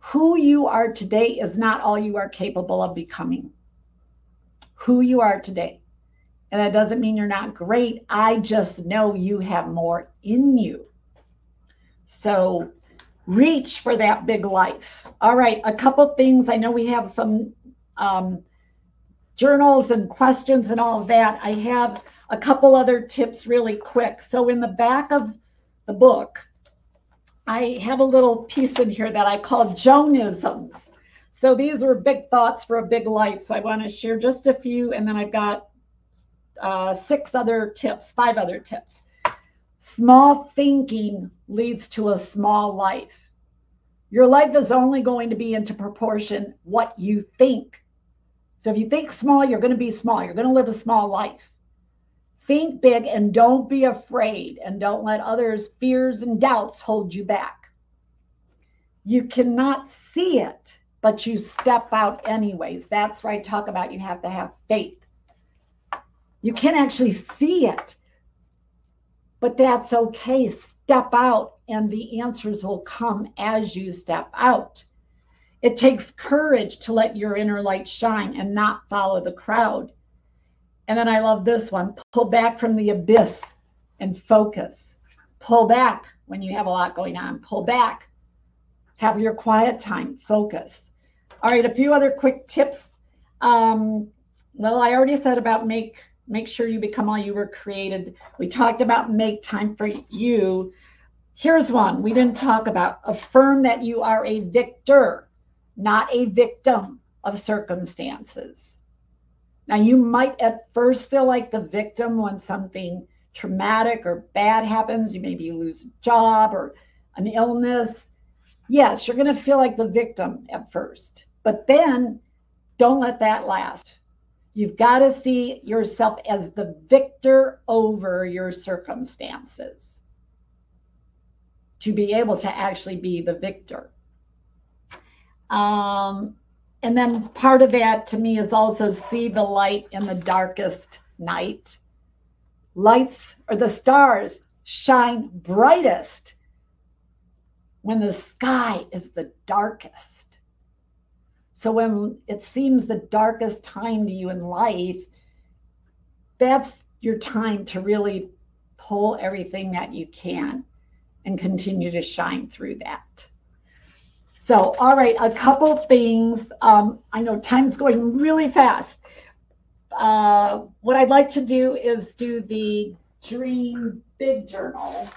Who you are today is not all you are capable of becoming. Who you are today. And that doesn't mean you're not great. I just know you have more in you. So reach for that big life. All right, a couple things. I know we have some um, journals and questions and all of that, I have a couple other tips really quick. So in the back of the book, I have a little piece in here that I call Joanisms. So these are big thoughts for a big life. So I want to share just a few, and then I've got uh, six other tips, five other tips. Small thinking leads to a small life. Your life is only going to be into proportion what you think. So if you think small, you're going to be small. You're going to live a small life. Think big and don't be afraid and don't let others' fears and doubts hold you back. You cannot see it, but you step out anyways. That's where I talk about you have to have faith. You can't actually see it, but that's okay. Step out and the answers will come as you step out. It takes courage to let your inner light shine and not follow the crowd. And then I love this one pull back from the abyss and focus. Pull back when you have a lot going on. Pull back. Have your quiet time. Focus. All right, a few other quick tips. Um, well, I already said about make make sure you become all you were created. We talked about make time for you. Here's one we didn't talk about. Affirm that you are a victor not a victim of circumstances. Now, you might at first feel like the victim when something traumatic or bad happens. You maybe lose a job or an illness. Yes, you're going to feel like the victim at first, but then don't let that last. You've got to see yourself as the victor over your circumstances to be able to actually be the victor. Um, and then part of that to me is also see the light in the darkest night. Lights or the stars shine brightest when the sky is the darkest. So when it seems the darkest time to you in life, that's your time to really pull everything that you can and continue to shine through that. So, all right, a couple things. Um, I know time's going really fast. Uh, what I'd like to do is do the Dream Big Journal.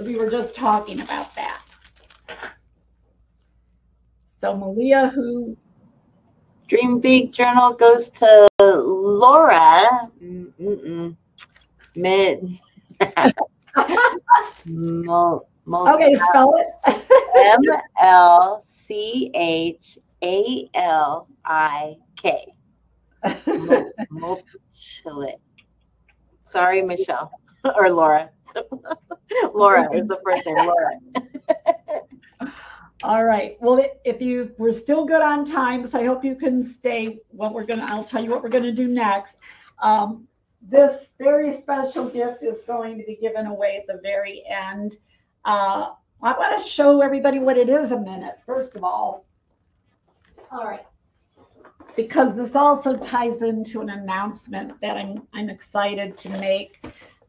We were just talking about that. So, Malia, who Dream Big Journal goes to Laura. Mid. okay, spell it. M L C H A L I K. Sorry, Michelle or Laura. Laura is the first name. Laura. All right. Well, if you we're still good on time, so I hope you can stay. What we're gonna, I'll tell you what we're gonna do next. Um, this very special gift is going to be given away at the very end. Uh, I want to show everybody what it is a minute, first of all. All right. Because this also ties into an announcement that I'm, I'm excited to make.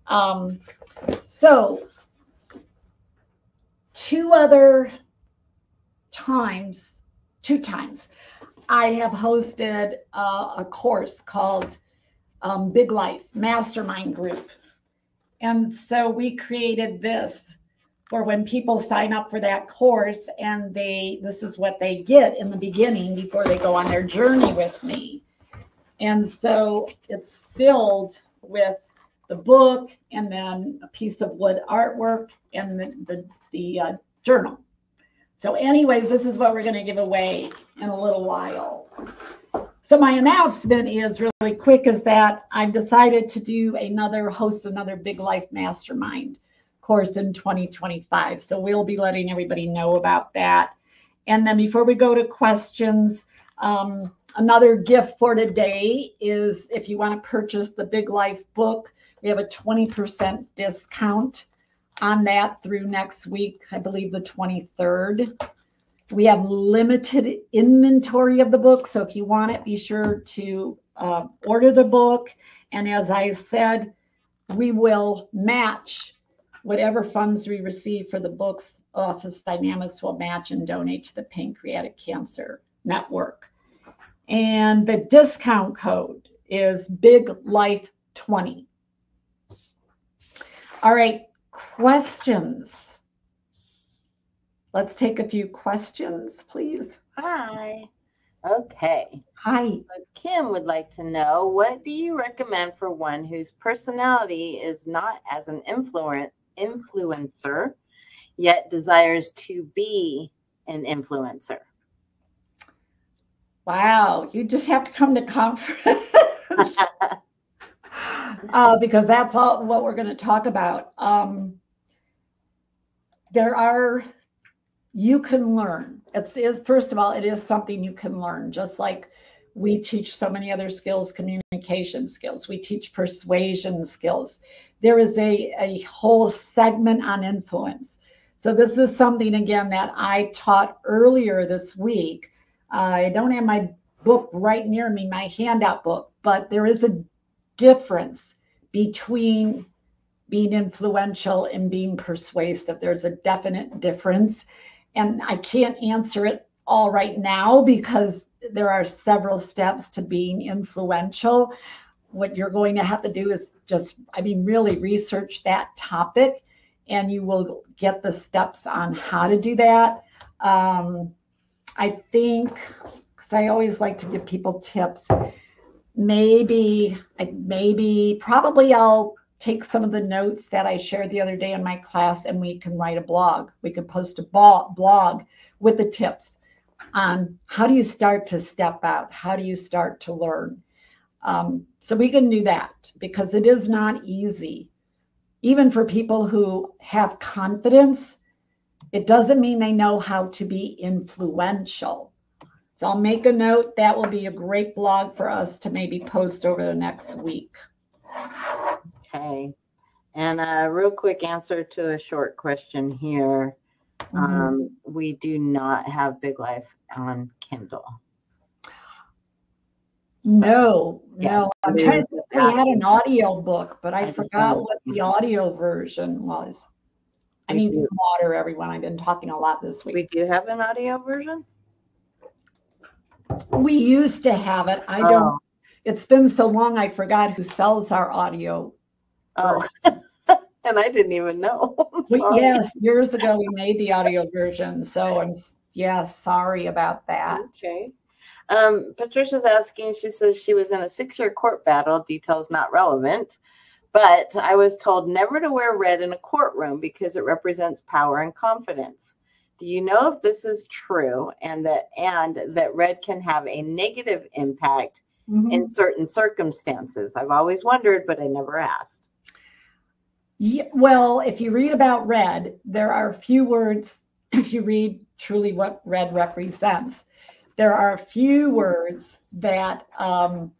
Um, so, two other times, two times, I have hosted uh, a course called um, Big Life Mastermind Group. And so we created this for when people sign up for that course and they this is what they get in the beginning before they go on their journey with me. And so it's filled with the book and then a piece of wood artwork and the, the, the uh, journal. So, anyways, this is what we're going to give away in a little while. So, my announcement is really quick is that I've decided to do another, host another Big Life Mastermind course in 2025. So, we'll be letting everybody know about that. And then, before we go to questions, um, another gift for today is if you want to purchase the Big Life book, we have a 20% discount on that through next week, I believe the 23rd. We have limited inventory of the book. So if you want it, be sure to uh, order the book. And as I said, we will match whatever funds we receive for the books. Office Dynamics will match and donate to the Pancreatic Cancer Network. And the discount code is Big Life 20. All right, questions. Let's take a few questions, please. Hi. Okay. Hi. Uh, Kim would like to know what do you recommend for one whose personality is not as an influent influencer, yet desires to be an influencer? Wow, you just have to come to conference. uh, because that's all what we're going to talk about. Um, there are, you can learn. It's is first of all, it is something you can learn, just like we teach so many other skills, communication skills. We teach persuasion skills. There is a, a whole segment on influence. So this is something again that I taught earlier this week. Uh, I don't have my book right near me, my handout book, but there is a difference between being influential and being persuasive. There's a definite difference. And I can't answer it all right now because there are several steps to being influential. What you're going to have to do is just, I mean, really research that topic and you will get the steps on how to do that. Um, I think, because I always like to give people tips, maybe, maybe, probably I'll take some of the notes that I shared the other day in my class and we can write a blog. We could post a blog with the tips on how do you start to step out? How do you start to learn? Um, so we can do that because it is not easy. Even for people who have confidence, it doesn't mean they know how to be influential. So I'll make a note. That will be a great blog for us to maybe post over the next week. Okay. And a real quick answer to a short question here. Mm-hmm. Um, we do not have Big Life on Kindle. no, Yes, no. I'm trying to think we had an audio book, but I I forgot what the audio version was. I need do. some water, everyone. I've been talking a lot this week. We do have an audio version. We used to have it. I don't, Oh, it's been so long, I forgot who sells our audio. oh. and I didn't even know. I'm We- sorry. Yes, years ago, we made the audio version, so I'm, yeah, sorry about that. Okay. Um, Patricia's asking, she says she was in a six year court battle, details not relevant, but I was told never to wear red in a courtroom because it represents power and confidence. Do you know if this is true and that and that red can have a negative impact Mhm. in certain circumstances? I've always wondered, but I never asked. Yeah, well, if you read about red, there are a few words, if you read truly what red represents, there are a few words that um,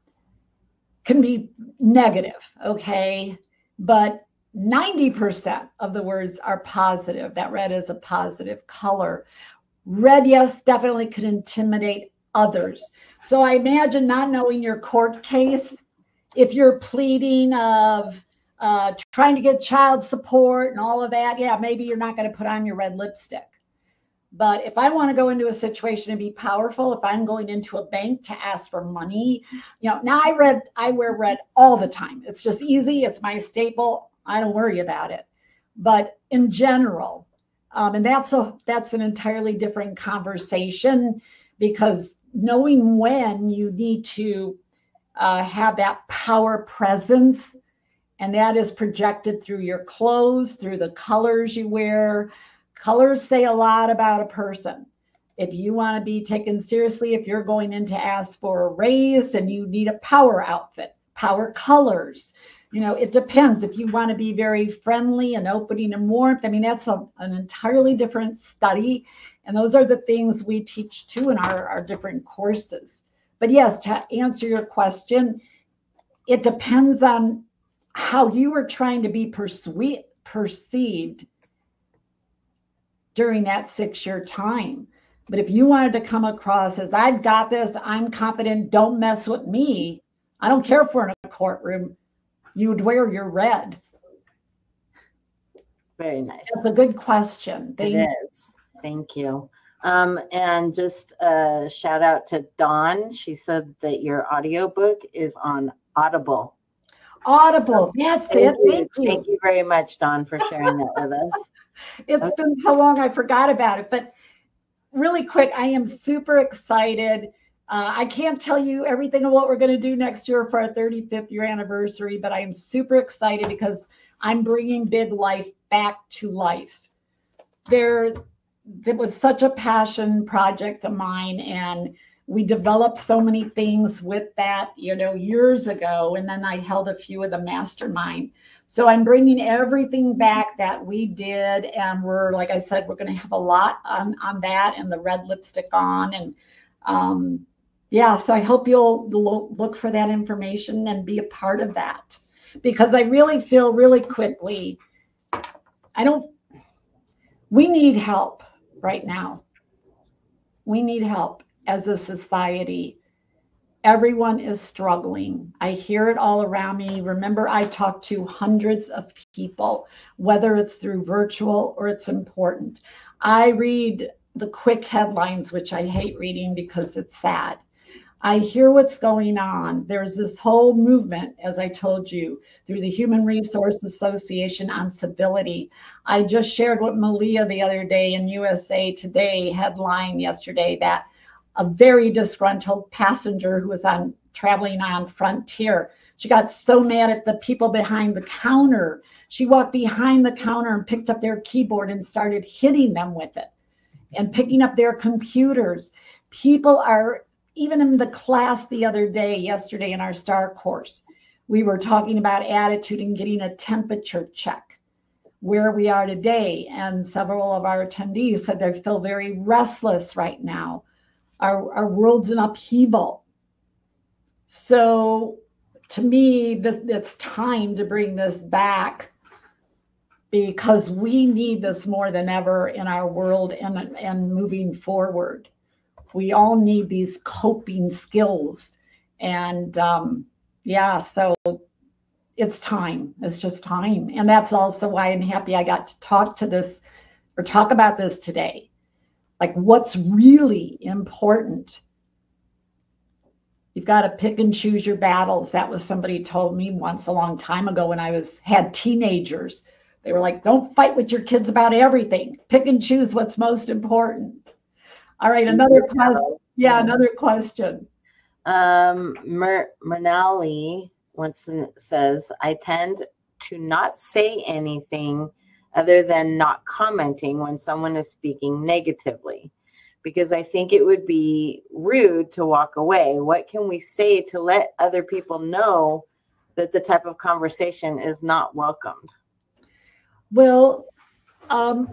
can be negative, okay? But 90% of the words are positive. That red is a positive color. Red, yes, definitely could intimidate others. So I imagine not knowing your court case, if you're pleading of, uh, trying to get child support and all of that, yeah, maybe you're not going to put on your red lipstick. But if I want to go into a situation and be powerful, if I'm going into a bank to ask for money, you know, now I read, I wear red all the time. It's just easy. It's my staple. I don't worry about it. But in general, um, and that's a that's an entirely different conversation because knowing when you need to uh, have that power presence and that is projected through your clothes, through the colors you wear. Colors say a lot about a person. If you want to be taken seriously, if you're going in to ask for a raise and you need a power outfit, power colors, you know, it depends. If you want to be very friendly and opening and warmth, I mean, that's a, an entirely different study. And those are the things we teach too in our, our different courses. But yes, to answer your question, it depends on how you were trying to be persuade, perceived during that six year time. But if you wanted to come across as I've got this, I'm confident, don't mess with me. I don't care if we're in a courtroom, you would wear your red. Very nice. That's a good question. It Thank is. Thank you. Um, and just a shout out to Dawn. She said that your audiobook is on Audible. Audible. That's it. Thank you. Thank you very much, Dawn, for sharing that with us. It's been so long, I forgot about it. But really quick, I am super excited. Uh, I can't tell you everything of what we're going to do next year for our 35th year anniversary, but I am super excited because I'm bringing Big Life back to life. There, it was such a passion project of mine, and we developed so many things with that, you know, years ago. And then I held a few of the mastermind. So I'm bringing everything back that we did, and we're like I said, we're going to have a lot on on that and the red lipstick on, and um, yeah. So I hope you'll look for that information and be a part of that, because I really feel really quickly. I don't. We need help right now. We need help as a society everyone is struggling. I hear it all around me. Remember, I talk to hundreds of people, whether it's through virtual or it's important. I read the quick headlines, which I hate reading because it's sad. I hear what's going on. There's this whole movement, as I told you, through the Human Resource Association on civility. I just shared with Malia the other day in USA Today headline yesterday that a very disgruntled passenger who was on traveling on Frontier. She got so mad at the people behind the counter. She walked behind the counter and picked up their keyboard and started hitting them with it and picking up their computers. People are, even in the class the other day, yesterday in our STAR course, we were talking about attitude and getting a temperature check where we are today. And several of our attendees said they feel very restless right now our, our world's in upheaval. So to me, this, it's time to bring this back because we need this more than ever in our world and, and moving forward. We all need these coping skills. And um, yeah, so it's time. It's just time. And that's also why I'm happy I got to talk to this or talk about this today. Like what's really important. You've got to pick and choose your battles. That was somebody told me once a long time ago when I was had teenagers. They were like, don't fight with your kids about everything. Pick and choose what's most important. All right, another question. Yeah, another question. Um, Mer- Mernali once says, I tend to not say anything other than not commenting when someone is speaking negatively because I think it would be rude to walk away. What can we say to let other people know that the type of conversation is not welcomed? Well, um,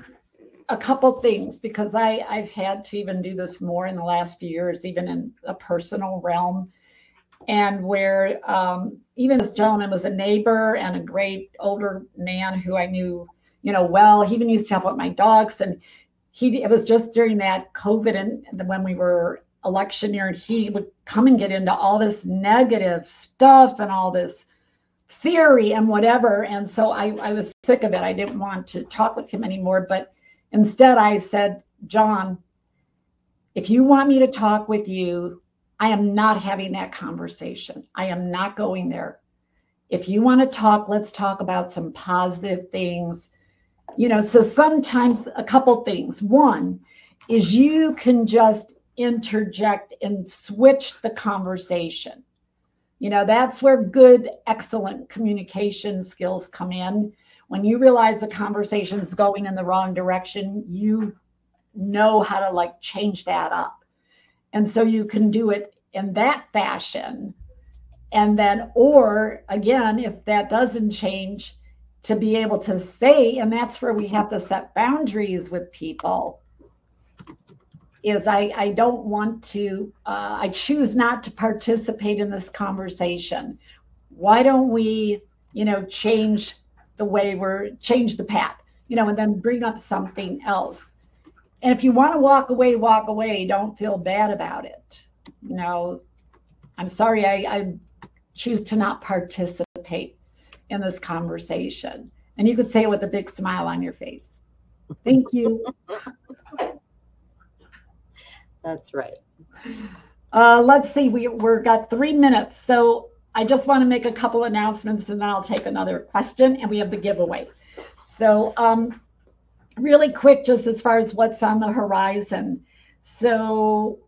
a couple things because I I've had to even do this more in the last few years, even in a personal realm, and where um, even this gentleman was a neighbor and a great older man who I knew, you know, well. He even used to help with my dogs, and he it was just during that COVID and when we were election year, and he would come and get into all this negative stuff and all this theory and whatever. And so I, I was sick of it. I didn't want to talk with him anymore. But instead, I said, John, if you want me to talk with you, I am not having that conversation. I am not going there. If you want to talk, let's talk about some positive things. You know, so sometimes a couple things. One is you can just interject and switch the conversation you know, that's where good, excellent communication skills come in. When you realize the conversation is going in the wrong direction, you know how to like change that up. And so you can do it in that fashion. And then, or again, if that doesn't change, to be able to say, and that's where we have to set boundaries with people is I, I don't want to, uh, I choose not to participate in this conversation. Why don't we, you know, change the way we're, change the path, you know, and then bring up something else. And if you want to walk away, walk away. Don't feel bad about it. You know, I'm sorry, I, I choose to not participate in this conversation. And you could say it with a big smile on your face. Thank you. That's right. Uh, let's see, we, we've got three minutes. So I just want to make a couple announcements and then I'll take another question and we have the giveaway. So um, really quick, just as far as what's on the horizon. So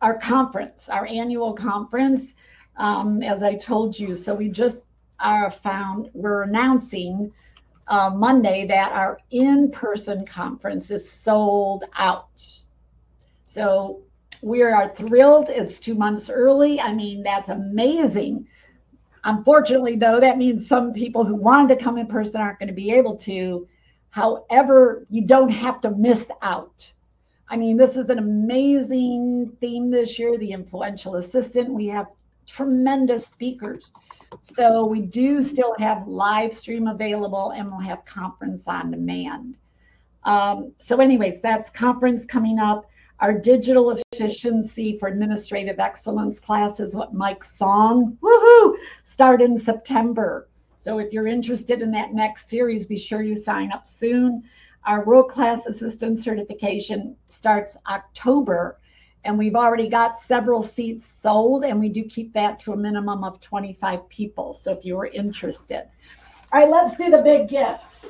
our conference, our annual conference, um, as I told you, so we just are found, we're announcing uh, Monday that our in-person conference is sold out. So we are thrilled. It's two months early. I mean, that's amazing. Unfortunately, though, that means some people who wanted to come in person aren't going to be able to. However, you don't have to miss out. I mean, this is an amazing theme this year the influential assistant. We have tremendous speakers. So we do still have live stream available and we'll have conference on demand. Um, so, anyways, that's conference coming up. Our digital efficiency for administrative excellence class is what Mike Song, woohoo, start in September. So if you're interested in that next series, be sure you sign up soon. Our world class assistant certification starts October, and we've already got several seats sold, and we do keep that to a minimum of 25 people. So if you are interested, all right, let's do the big gift.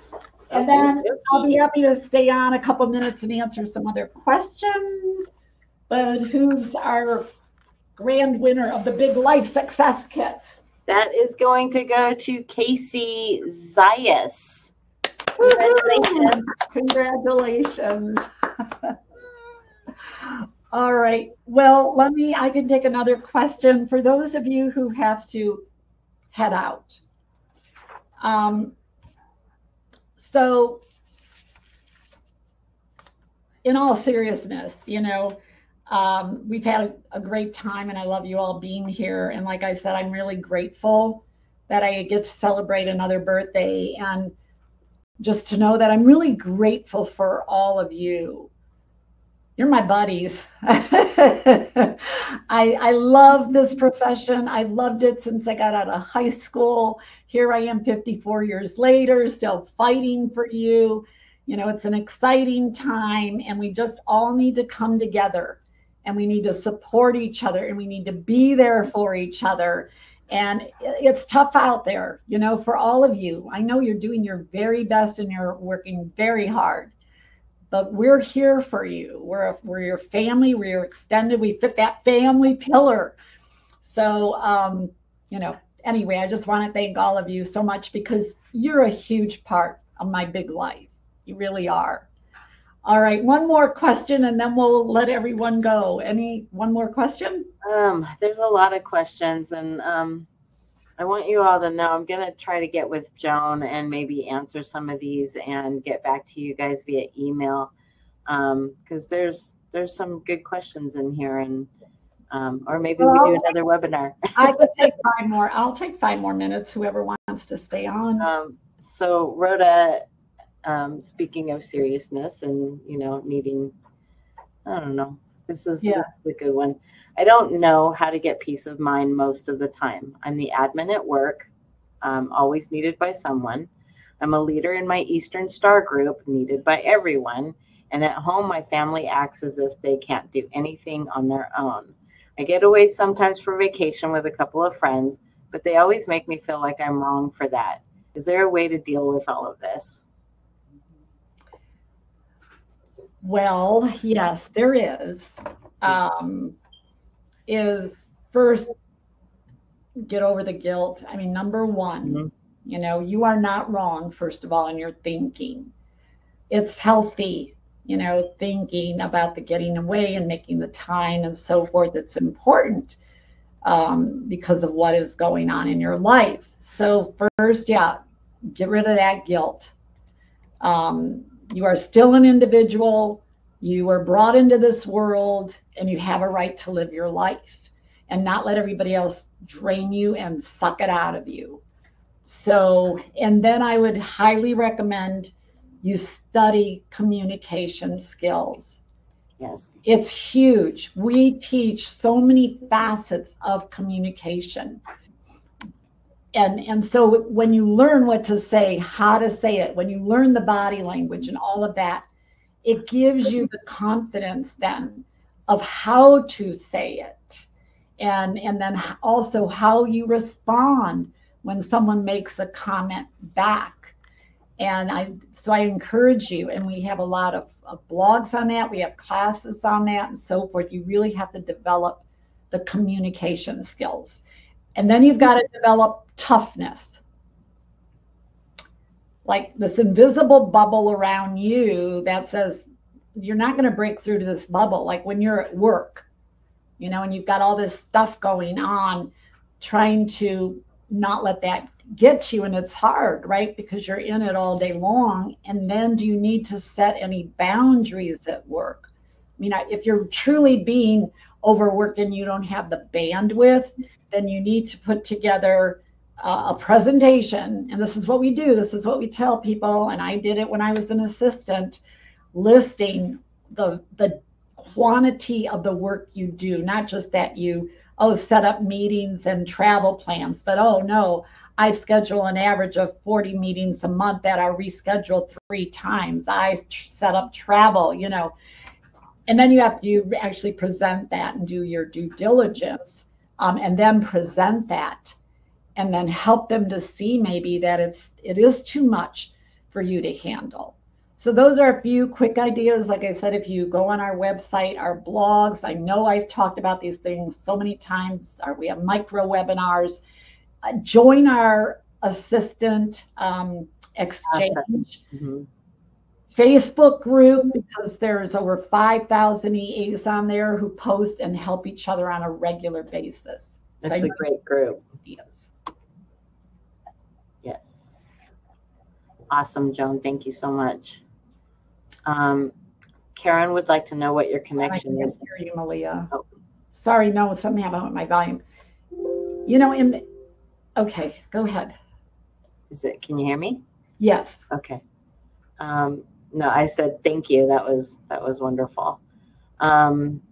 And then I'll be happy to stay on a couple minutes and answer some other questions. But who's our grand winner of the Big Life Success Kit? That is going to go to Casey Zayas. Congratulations. Congratulations. All right. Well, let me, I can take another question for those of you who have to head out. Um, so, in all seriousness, you know, um, we've had a, a, great time and I love you all being here. And like I said, I'm really grateful that I get to celebrate another birthday and just to know that I'm really grateful for all of you. You're my buddies. I, I love this profession. I loved it since I got out of high school. Here I am 54 years later, still fighting for you. You know, it's an exciting time, and we just all need to come together and we need to support each other and we need to be there for each other. And it's tough out there, you know, for all of you. I know you're doing your very best and you're working very hard but we're here for you. We're, we're your family, we're your extended, we fit that family pillar. So, um, you know, anyway, I just want to thank all of you so much because you're a huge part of my big life. You really are. All right, one more question and then we'll let everyone go. Any one more question? Um, there's a lot of questions and um I want you all to know I'm going to try to get with Joan and maybe answer some of these and get back to you guys via email because um, there's there's some good questions in here and um, or maybe well, we do another webinar. I could take five more. I'll take five more minutes. Whoever wants to stay on. Um, so Rhoda, um, speaking of seriousness and you know needing, I don't know. This is, yeah. this is a good one. I don't know how to get peace of mind most of the time. I'm the admin at work, um, always needed by someone. I'm a leader in my Eastern Star group, needed by everyone. And at home, my family acts as if they can't do anything on their own. I get away sometimes for vacation with a couple of friends, but they always make me feel like I'm wrong for that. Is there a way to deal with all of this? Well, yes, there is. Um, is first get over the guilt. I mean, number one, mm-hmm. you know, you are not wrong, first of all, in your thinking. It's healthy, you know, thinking about the getting away and making the time and so forth. It's important um, because of what is going on in your life. So, first, yeah, get rid of that guilt. Um, you are still an individual. You were brought into this world and you have a right to live your life and not let everybody else drain you and suck it out of you. So, and then I would highly recommend you study communication skills. Yes. It's huge. We teach so many facets of communication. And and so when you learn what to say, how to say it, when you learn the body language and all of that, it gives you the confidence then of how to say it. And and then also how you respond when someone makes a comment back. And i so i encourage you and we have a lot of, of blogs on that. We have classes on that and so forth. You really have to develop the communication skills. And then you've got to develop toughness like this invisible bubble around you that says you're not going to break through to this bubble like when you're at work you know and you've got all this stuff going on trying to not let that get you and it's hard right? Because you're in it all day long and then do you need to set any boundaries at work? I mean if you're truly being overworked and you don't have the bandwidth then you need to put together a presentation and this is what we do this is what we tell people and i did it when i was an assistant listing the the quantity of the work you do, not just that you oh set up meetings and travel plans, but oh no, I schedule an average of 40 meetings a month that are rescheduled three times. I set up travel, you know. And then you have to actually present that and do your due diligence um, and then present that and then help them to see maybe that it's it is too much for you to handle so those are a few quick ideas. Like I said, if you go on our website, our blogs, I know I've talked about these things so many times. We have micro webinars. Uh, join our assistant um, exchange. Mm-hmm. Facebook group because there's over 5,000 EAs on there who post and help each other on a regular basis. That's so a great group. Ideas. Yes. Awesome, Joan. Thank you so much. Um, Karen would like to know what your connection I is. Hear you, Malia. Oh. Sorry, no, something happened with my volume. You know, in okay, go ahead. Is it? Can you hear me? Yes. Okay. Um, no, I said thank you. That was that was wonderful. Um,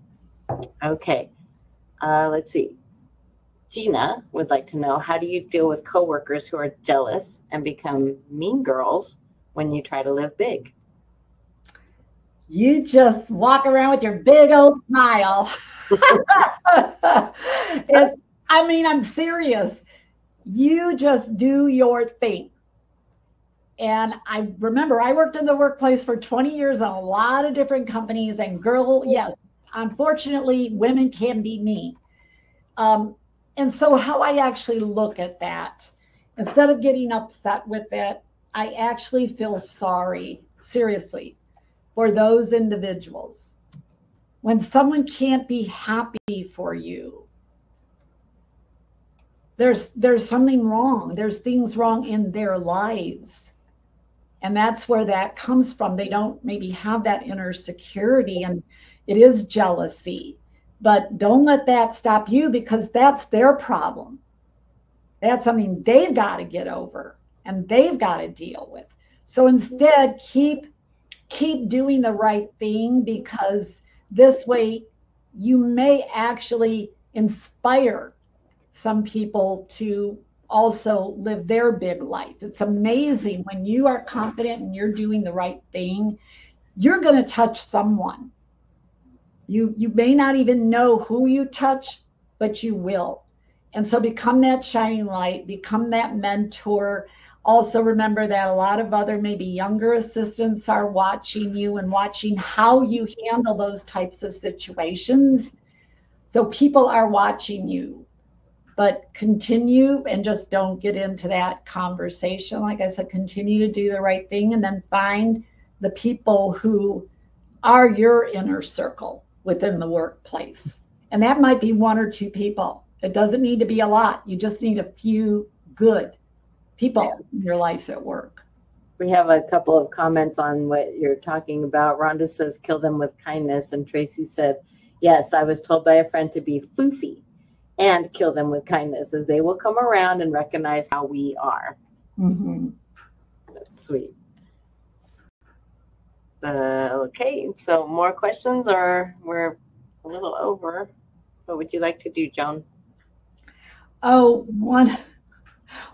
okay. Uh, let's see. Gina would like to know how do you deal with coworkers who are jealous and become mean girls when you try to live big? You just walk around with your big old smile. it's, I mean, I'm serious. You just do your thing. And I remember I worked in the workplace for 20 years on a lot of different companies. And girl, yes, unfortunately, women can be mean. Um, and so, how I actually look at that, instead of getting upset with it, I actually feel sorry, seriously, for those individuals. When someone can't be happy for you, there's there's something wrong. There's things wrong in their lives and that's where that comes from they don't maybe have that inner security and it is jealousy but don't let that stop you because that's their problem that's something they've got to get over and they've got to deal with so instead keep keep doing the right thing because this way you may actually inspire some people to also live their big life. It's amazing when you are confident and you're doing the right thing, you're going to touch someone. You you may not even know who you touch, but you will. And so become that shining light, become that mentor. Also remember that a lot of other maybe younger assistants are watching you and watching how you handle those types of situations. So people are watching you but continue and just don't get into that conversation. Like I said, continue to do the right thing and then find the people who are your inner circle within the workplace. And that might be one or two people. It doesn't need to be a lot. You just need a few good people in your life at work. We have a couple of comments on what you're talking about. Rhonda says, kill them with kindness. And Tracy said, yes, I was told by a friend to be foofy and kill them with kindness as they will come around and recognize how we are. Mm-hmm. That's sweet. Uh, okay, so more questions, or we're a little over. What would you like to do, Joan? Oh, one,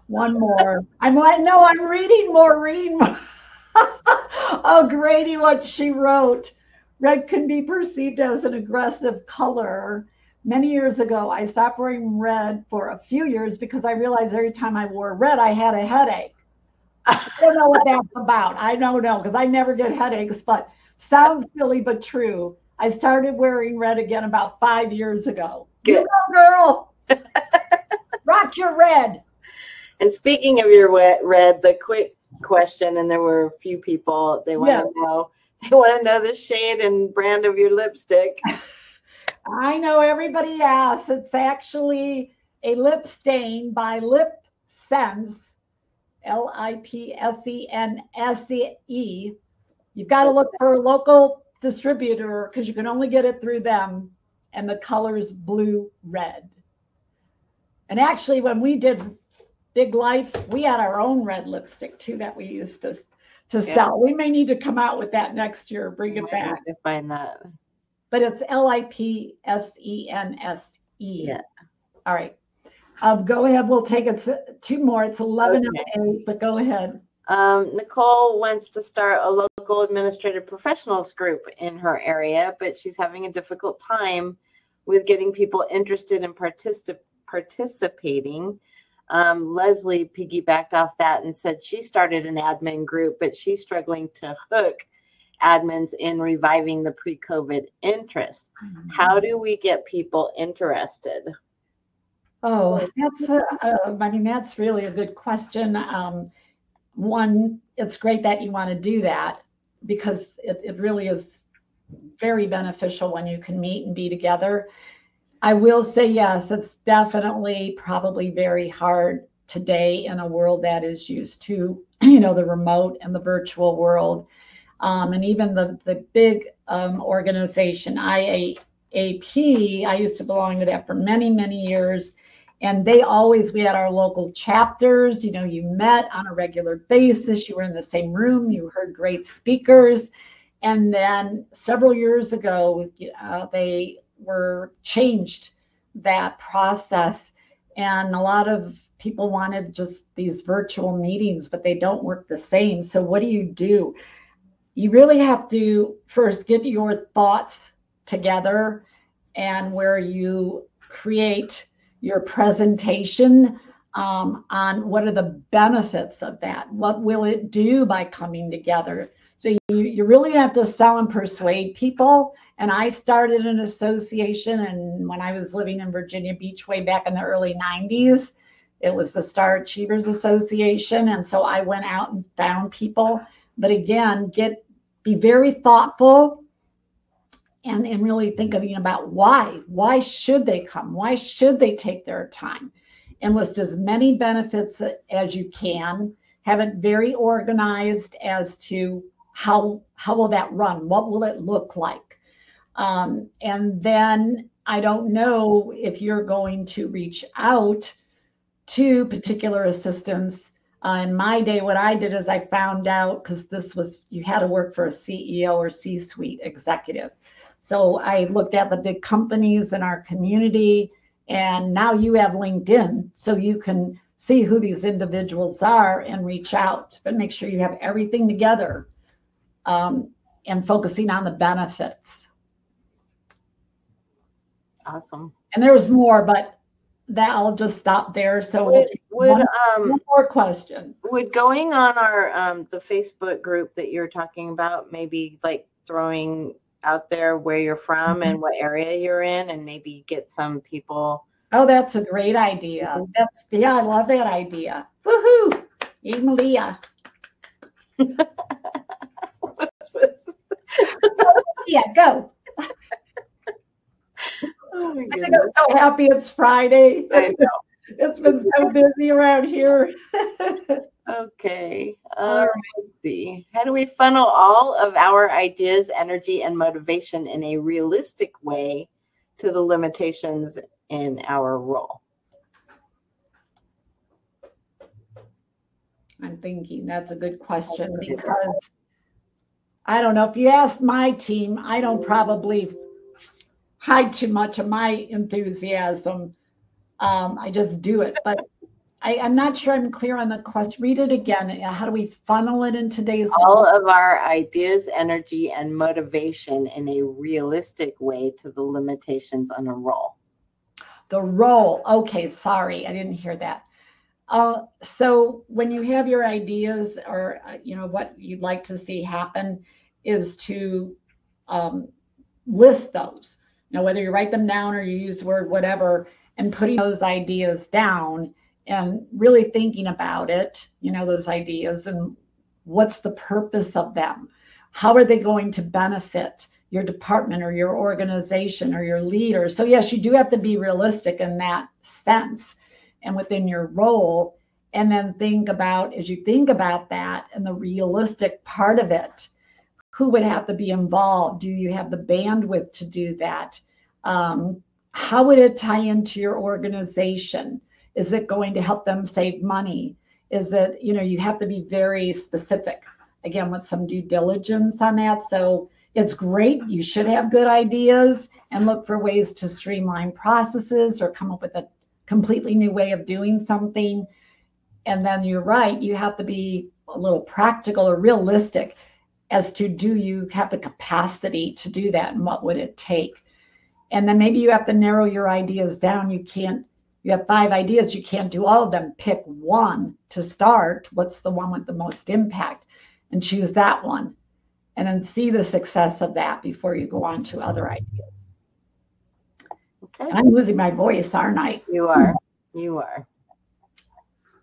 one more. I'm like, no, I'm reading more, reading oh, Grady, what she wrote. Red can be perceived as an aggressive color many years ago, I stopped wearing red for a few years because I realized every time I wore red, I had a headache. I don't know what that's about. I don't know because I never get headaches, but sounds silly but true. I started wearing red again about five years ago. Good. You go, girl. Rock your red. And speaking of your red, the quick question, and there were a few people they want yeah. to know. They want to know the shade and brand of your lipstick. I know everybody asks. It's actually a lip stain by Lip Sense, L I P S E N S E. You've got to look for a local distributor because you can only get it through them. And the color's blue red. And actually, when we did Big Life, we had our own red lipstick too that we used to to yeah. sell. We may need to come out with that next year, bring it back. To find that but it's L I P S E N S E. Yeah. All right. Um, go ahead. We'll take it two more. It's 11 okay. 8, but go ahead. Um, Nicole wants to start a local administrative professionals group in her area, but she's having a difficult time with getting people interested in particip- participating. Um, Leslie piggybacked off that and said she started an admin group, but she's struggling to hook admins in reviving the pre-COVID interest. Mm-hmm. How do we get people interested? Oh, that's a, a, I mean that's really a good question. Um, one, it's great that you want to do that because it, it really is very beneficial when you can meet and be together. I will say yes, it's definitely probably very hard today in a world that is used to, you know, the remote and the virtual world um, and even the the big um, organization IAAP. I used to belong to that for many many years, and they always we had our local chapters. You know, you met on a regular basis. You were in the same room. You heard great speakers. And then several years ago, uh, they were changed that process. And a lot of people wanted just these virtual meetings, but they don't work the same. So, what do you do? You really have to first get your thoughts together and where you create your presentation um, on what are the benefits of that. What will it do by coming together? So you, you really have to sell and persuade people. And I started an association, and when I was living in Virginia Beach way back in the early 90s, it was the Star Achievers Association. And so I went out and found people. But again, get be very thoughtful and, and really thinking about why. Why should they come? Why should they take their time? And list as many benefits as you can. Have it very organized as to how how will that run? What will it look like? Um, and then I don't know if you're going to reach out to particular assistants. Uh, in my day, what I did is I found out because this was you had to work for a CEO or C-suite executive. So I looked at the big companies in our community, and now you have LinkedIn, so you can see who these individuals are and reach out, but make sure you have everything together um, and focusing on the benefits. Awesome. And there's more, but that I'll just stop there. So would, would one, um one more question. would going on our um the Facebook group that you're talking about maybe like throwing out there where you're from and mm-hmm. what area you're in and maybe get some people Oh, that's a great idea. Mm-hmm. That's yeah, I love that idea. Woohoo! Yay, Malia. What's this? Yeah, go. Oh my I. I'm so happy it's Friday. I know. It's been so busy around here. Okay. Uh, let's see. How do we funnel all of our ideas, energy, and motivation in a realistic way to the limitations in our role? I'm thinking that's a good question because I don't know if you asked my team, I don't probably hide too much of my enthusiasm. Um, I just do it, but I, I'm not sure I'm clear on the question. Read it again. How do we funnel it in today's All world? of our ideas, energy, and motivation in a realistic way to the limitations on a role. The role. Okay, sorry, I didn't hear that. Uh, so when you have your ideas or uh, you know what you'd like to see happen is to um, list those. Now, whether you write them down or you use the word whatever, and putting those ideas down and really thinking about it, you know, those ideas and what's the purpose of them? How are they going to benefit your department or your organization or your leader? So, yes, you do have to be realistic in that sense and within your role. And then think about, as you think about that and the realistic part of it, who would have to be involved? Do you have the bandwidth to do that? Um, how would it tie into your organization? Is it going to help them save money? Is it, you know, you have to be very specific, again, with some due diligence on that. So it's great. You should have good ideas and look for ways to streamline processes or come up with a completely new way of doing something. And then you're right, you have to be a little practical or realistic as to do you have the capacity to do that and what would it take? And then maybe you have to narrow your ideas down. You can't, you have five ideas, you can't do all of them. Pick one to start. What's the one with the most impact? And choose that one. And then see the success of that before you go on to other ideas. Okay. I'm losing my voice, aren't I? You are. You are.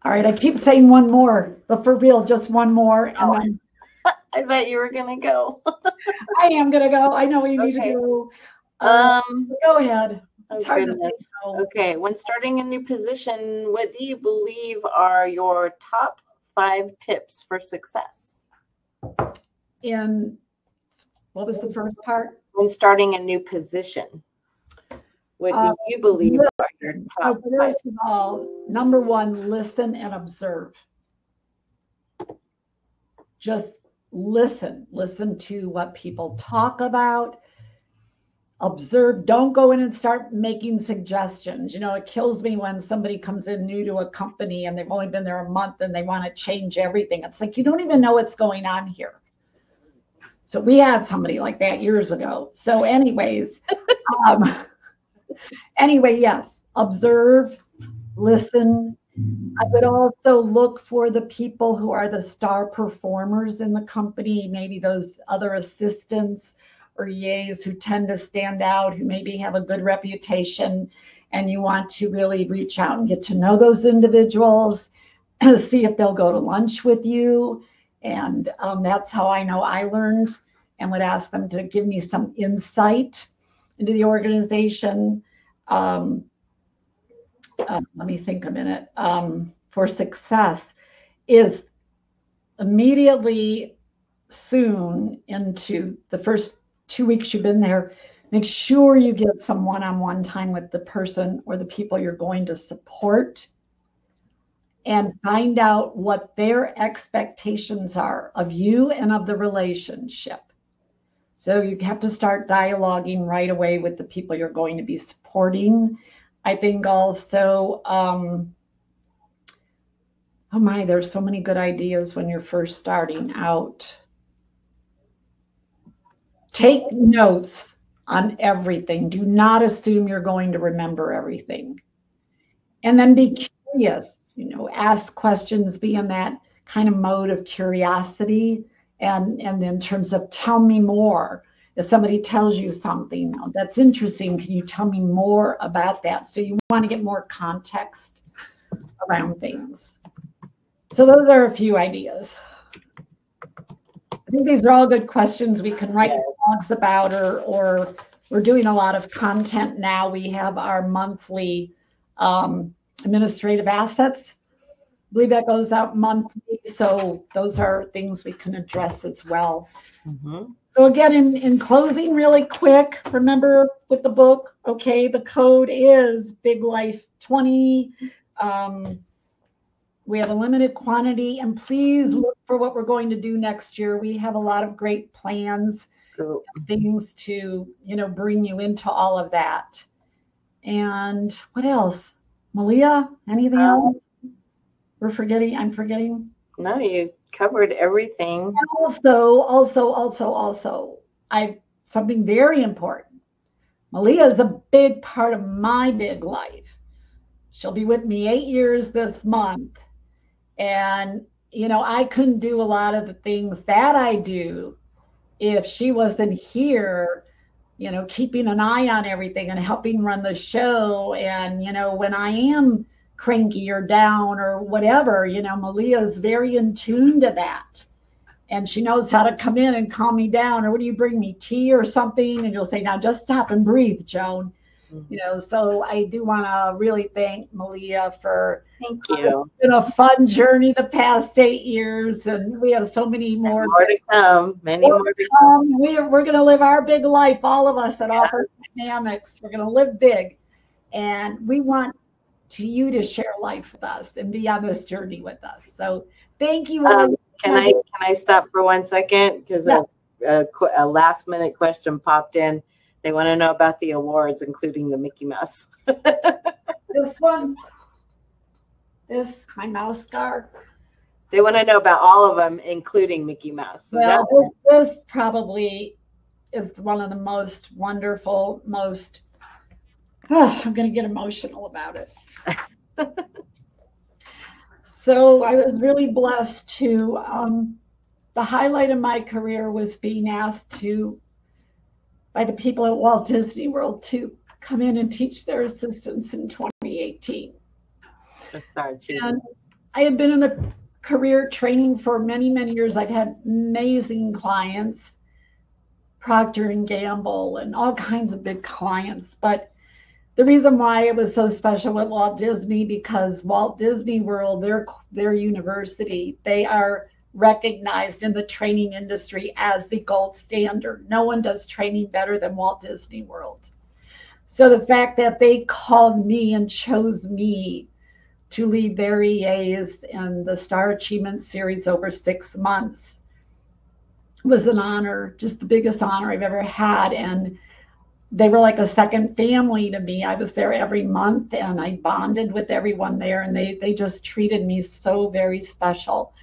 All right, I keep saying one more, but for real, just one more. And Oh. then I bet you were going to go. I am going to go. I know what you need to do. Uh, Um, go ahead. Oh It's hard goodness. no. Okay, when starting a new position, what do you believe are your top five tips for success? In what was the first part? When starting a new position, what do Uh, you believe look, are your So top five? first of all, number one, listen and observe. Just listen, listen to what people talk about, observe, don't go in and start making suggestions. You know, it kills me when somebody comes in new to a company and they've only been there a month and they want to change everything. It's like you don't even know what's going on here. So we had somebody like that years ago. So, anyways, um, anyway, yes, observe, listen. I would also look for the people who are the star performers in the company, maybe those other assistants or EAs who tend to stand out, who maybe have a good reputation, and you want to really reach out and get to know those individuals, see if they'll go to lunch with you, and um, that's how I know I learned and would ask them to give me some insight into the organization. Um, uh, let me think a minute. Um, for success is immediately soon into the first two weeks you've been there, make sure you get some one on one time with the person or the people you're going to support and find out what their expectations are of you and of the relationship. So you have to start dialoguing right away with the people you're going to be supporting. I think also, um, oh my, there's so many good ideas when you're first starting out. Take notes on everything. Do not assume you're going to remember everything. And then be curious you know, ask questions, be in that kind of mode of curiosity. And, and in terms of tell me more, if somebody tells you something oh, that's interesting, can you tell me more about that? So you want to get more context around things. So those are a few ideas. I think these are all good questions we can write blogs about or, or we're doing a lot of content now. We have our monthly um, administrative assets. I believe that goes out monthly. So those are things we can address as well. Mm-hmm. So again, in, in closing, really quick, remember with the book, okay, the code is Big Life 20. Um, we have a limited quantity, and please look for what we're going to do next year. We have a lot of great plans, cool. things to you know bring you into all of that. And what else? Malia, anything um, else? We're forgetting. I'm forgetting. No, you covered everything. And also, also, also, also, I something very important. Malia is a big part of my big life. She'll be with me eight years this month. And, you know, I couldn't do a lot of the things that I do if she wasn't here you know, keeping an eye on everything and helping run the show. And, you know, when I am cranky or down or whatever, you know, Malia is very in tune to that. And she knows how to come in and calm me down. Or what do you bring me, tea or something? And you'll say, now just stop and breathe, Joan you know so i do want to really thank malia for thank you. it's been a fun journey the past eight years and we have so many more, more to come many more, to come, come. We, we're going to live our big life all of us at yeah. Office Dynamics. We're going to live big. And we want to you to share life with us and be on this journey with us. So thank you um, can i can i stop for one second? Because yeah. a, a, a last minute question popped in they want to know about the awards, including the Mickey Mouse. this one, this my Mousecar. They want to know about all of them, including Mickey Mouse. So well, this probably is one of the most wonderful, most. Oh, I'm going to get emotional about it. so I was really blessed to. Um, the highlight of my career was being asked to by the people at Walt Disney World to come in and teach their assistants in 2018. And I have been in the career training for many, many years. I've had amazing clients, Procter and Gamble, and all kinds of big clients. But the reason why it was so special with Walt Disney because Walt Disney World, their their university, they are recognized in the training industry as the gold standard. No one does training better than Walt Disney World. So the fact that they called me and chose me to lead their EAs in the Star Achievement Series over six months was an honor, just the biggest honor I've ever had. And they were like a second family to me. I was there every month and I bonded with everyone there and they they just treated me so very special.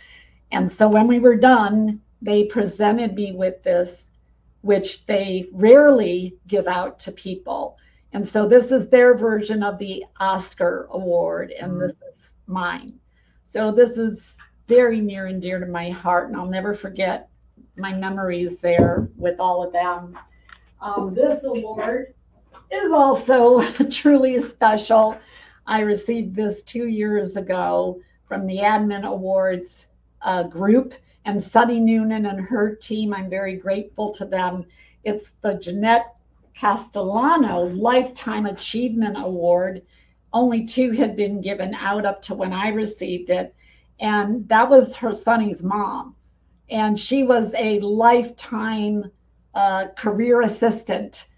And so when we were done, they presented me with this which they rarely give out to people. And so this is their version of the Oscar award and this is mine. So this is very near and dear to my heart and I'll never forget my memories there with all of them. Um, this award is also truly special. I received this two years ago from the Admin Awards uh, group and Sunny Noonan and her team. I'm very grateful to them. It's the Jeanette Castellano Lifetime Achievement Award. Only two had been given out up to when I received it. And that was her Sunny's mom. And she was a lifetime uh, career assistant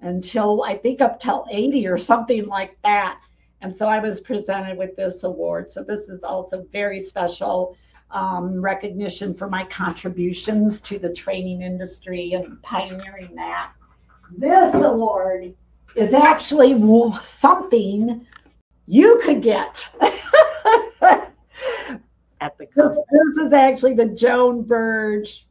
until I think up till 80 or something like that. And so I was presented with this award. So this is also very special um, recognition for my contributions to the training industry and pioneering that. This award is actually something you could get. At the this, this is actually the Joan Burge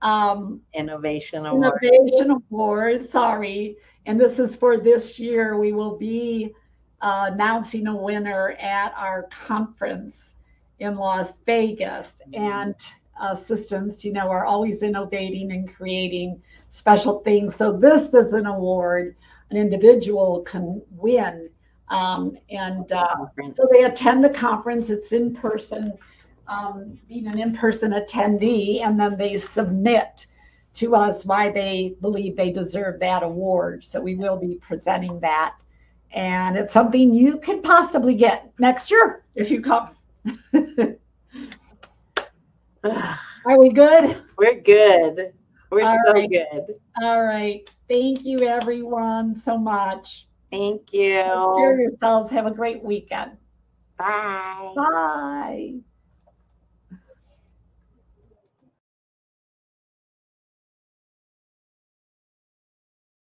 um, Innovation Award. Innovation Award. Sorry, and this is for this year. We will be uh, announcing a winner at our conference in Las Vegas, and systems, you know, are always innovating and creating special things. So this is an award an individual can win. Um, and uh, so they attend the conference. It's in person um, being an in-person attendee, and then they submit to us why they believe they deserve that award. So we will be presenting that, and it's something you could possibly get next year if you come. Are we good? We're good. We're All so right. good. All right. Thank you, everyone, so much. Thank Take care you. yourselves. Have a great weekend. Bye. Bye.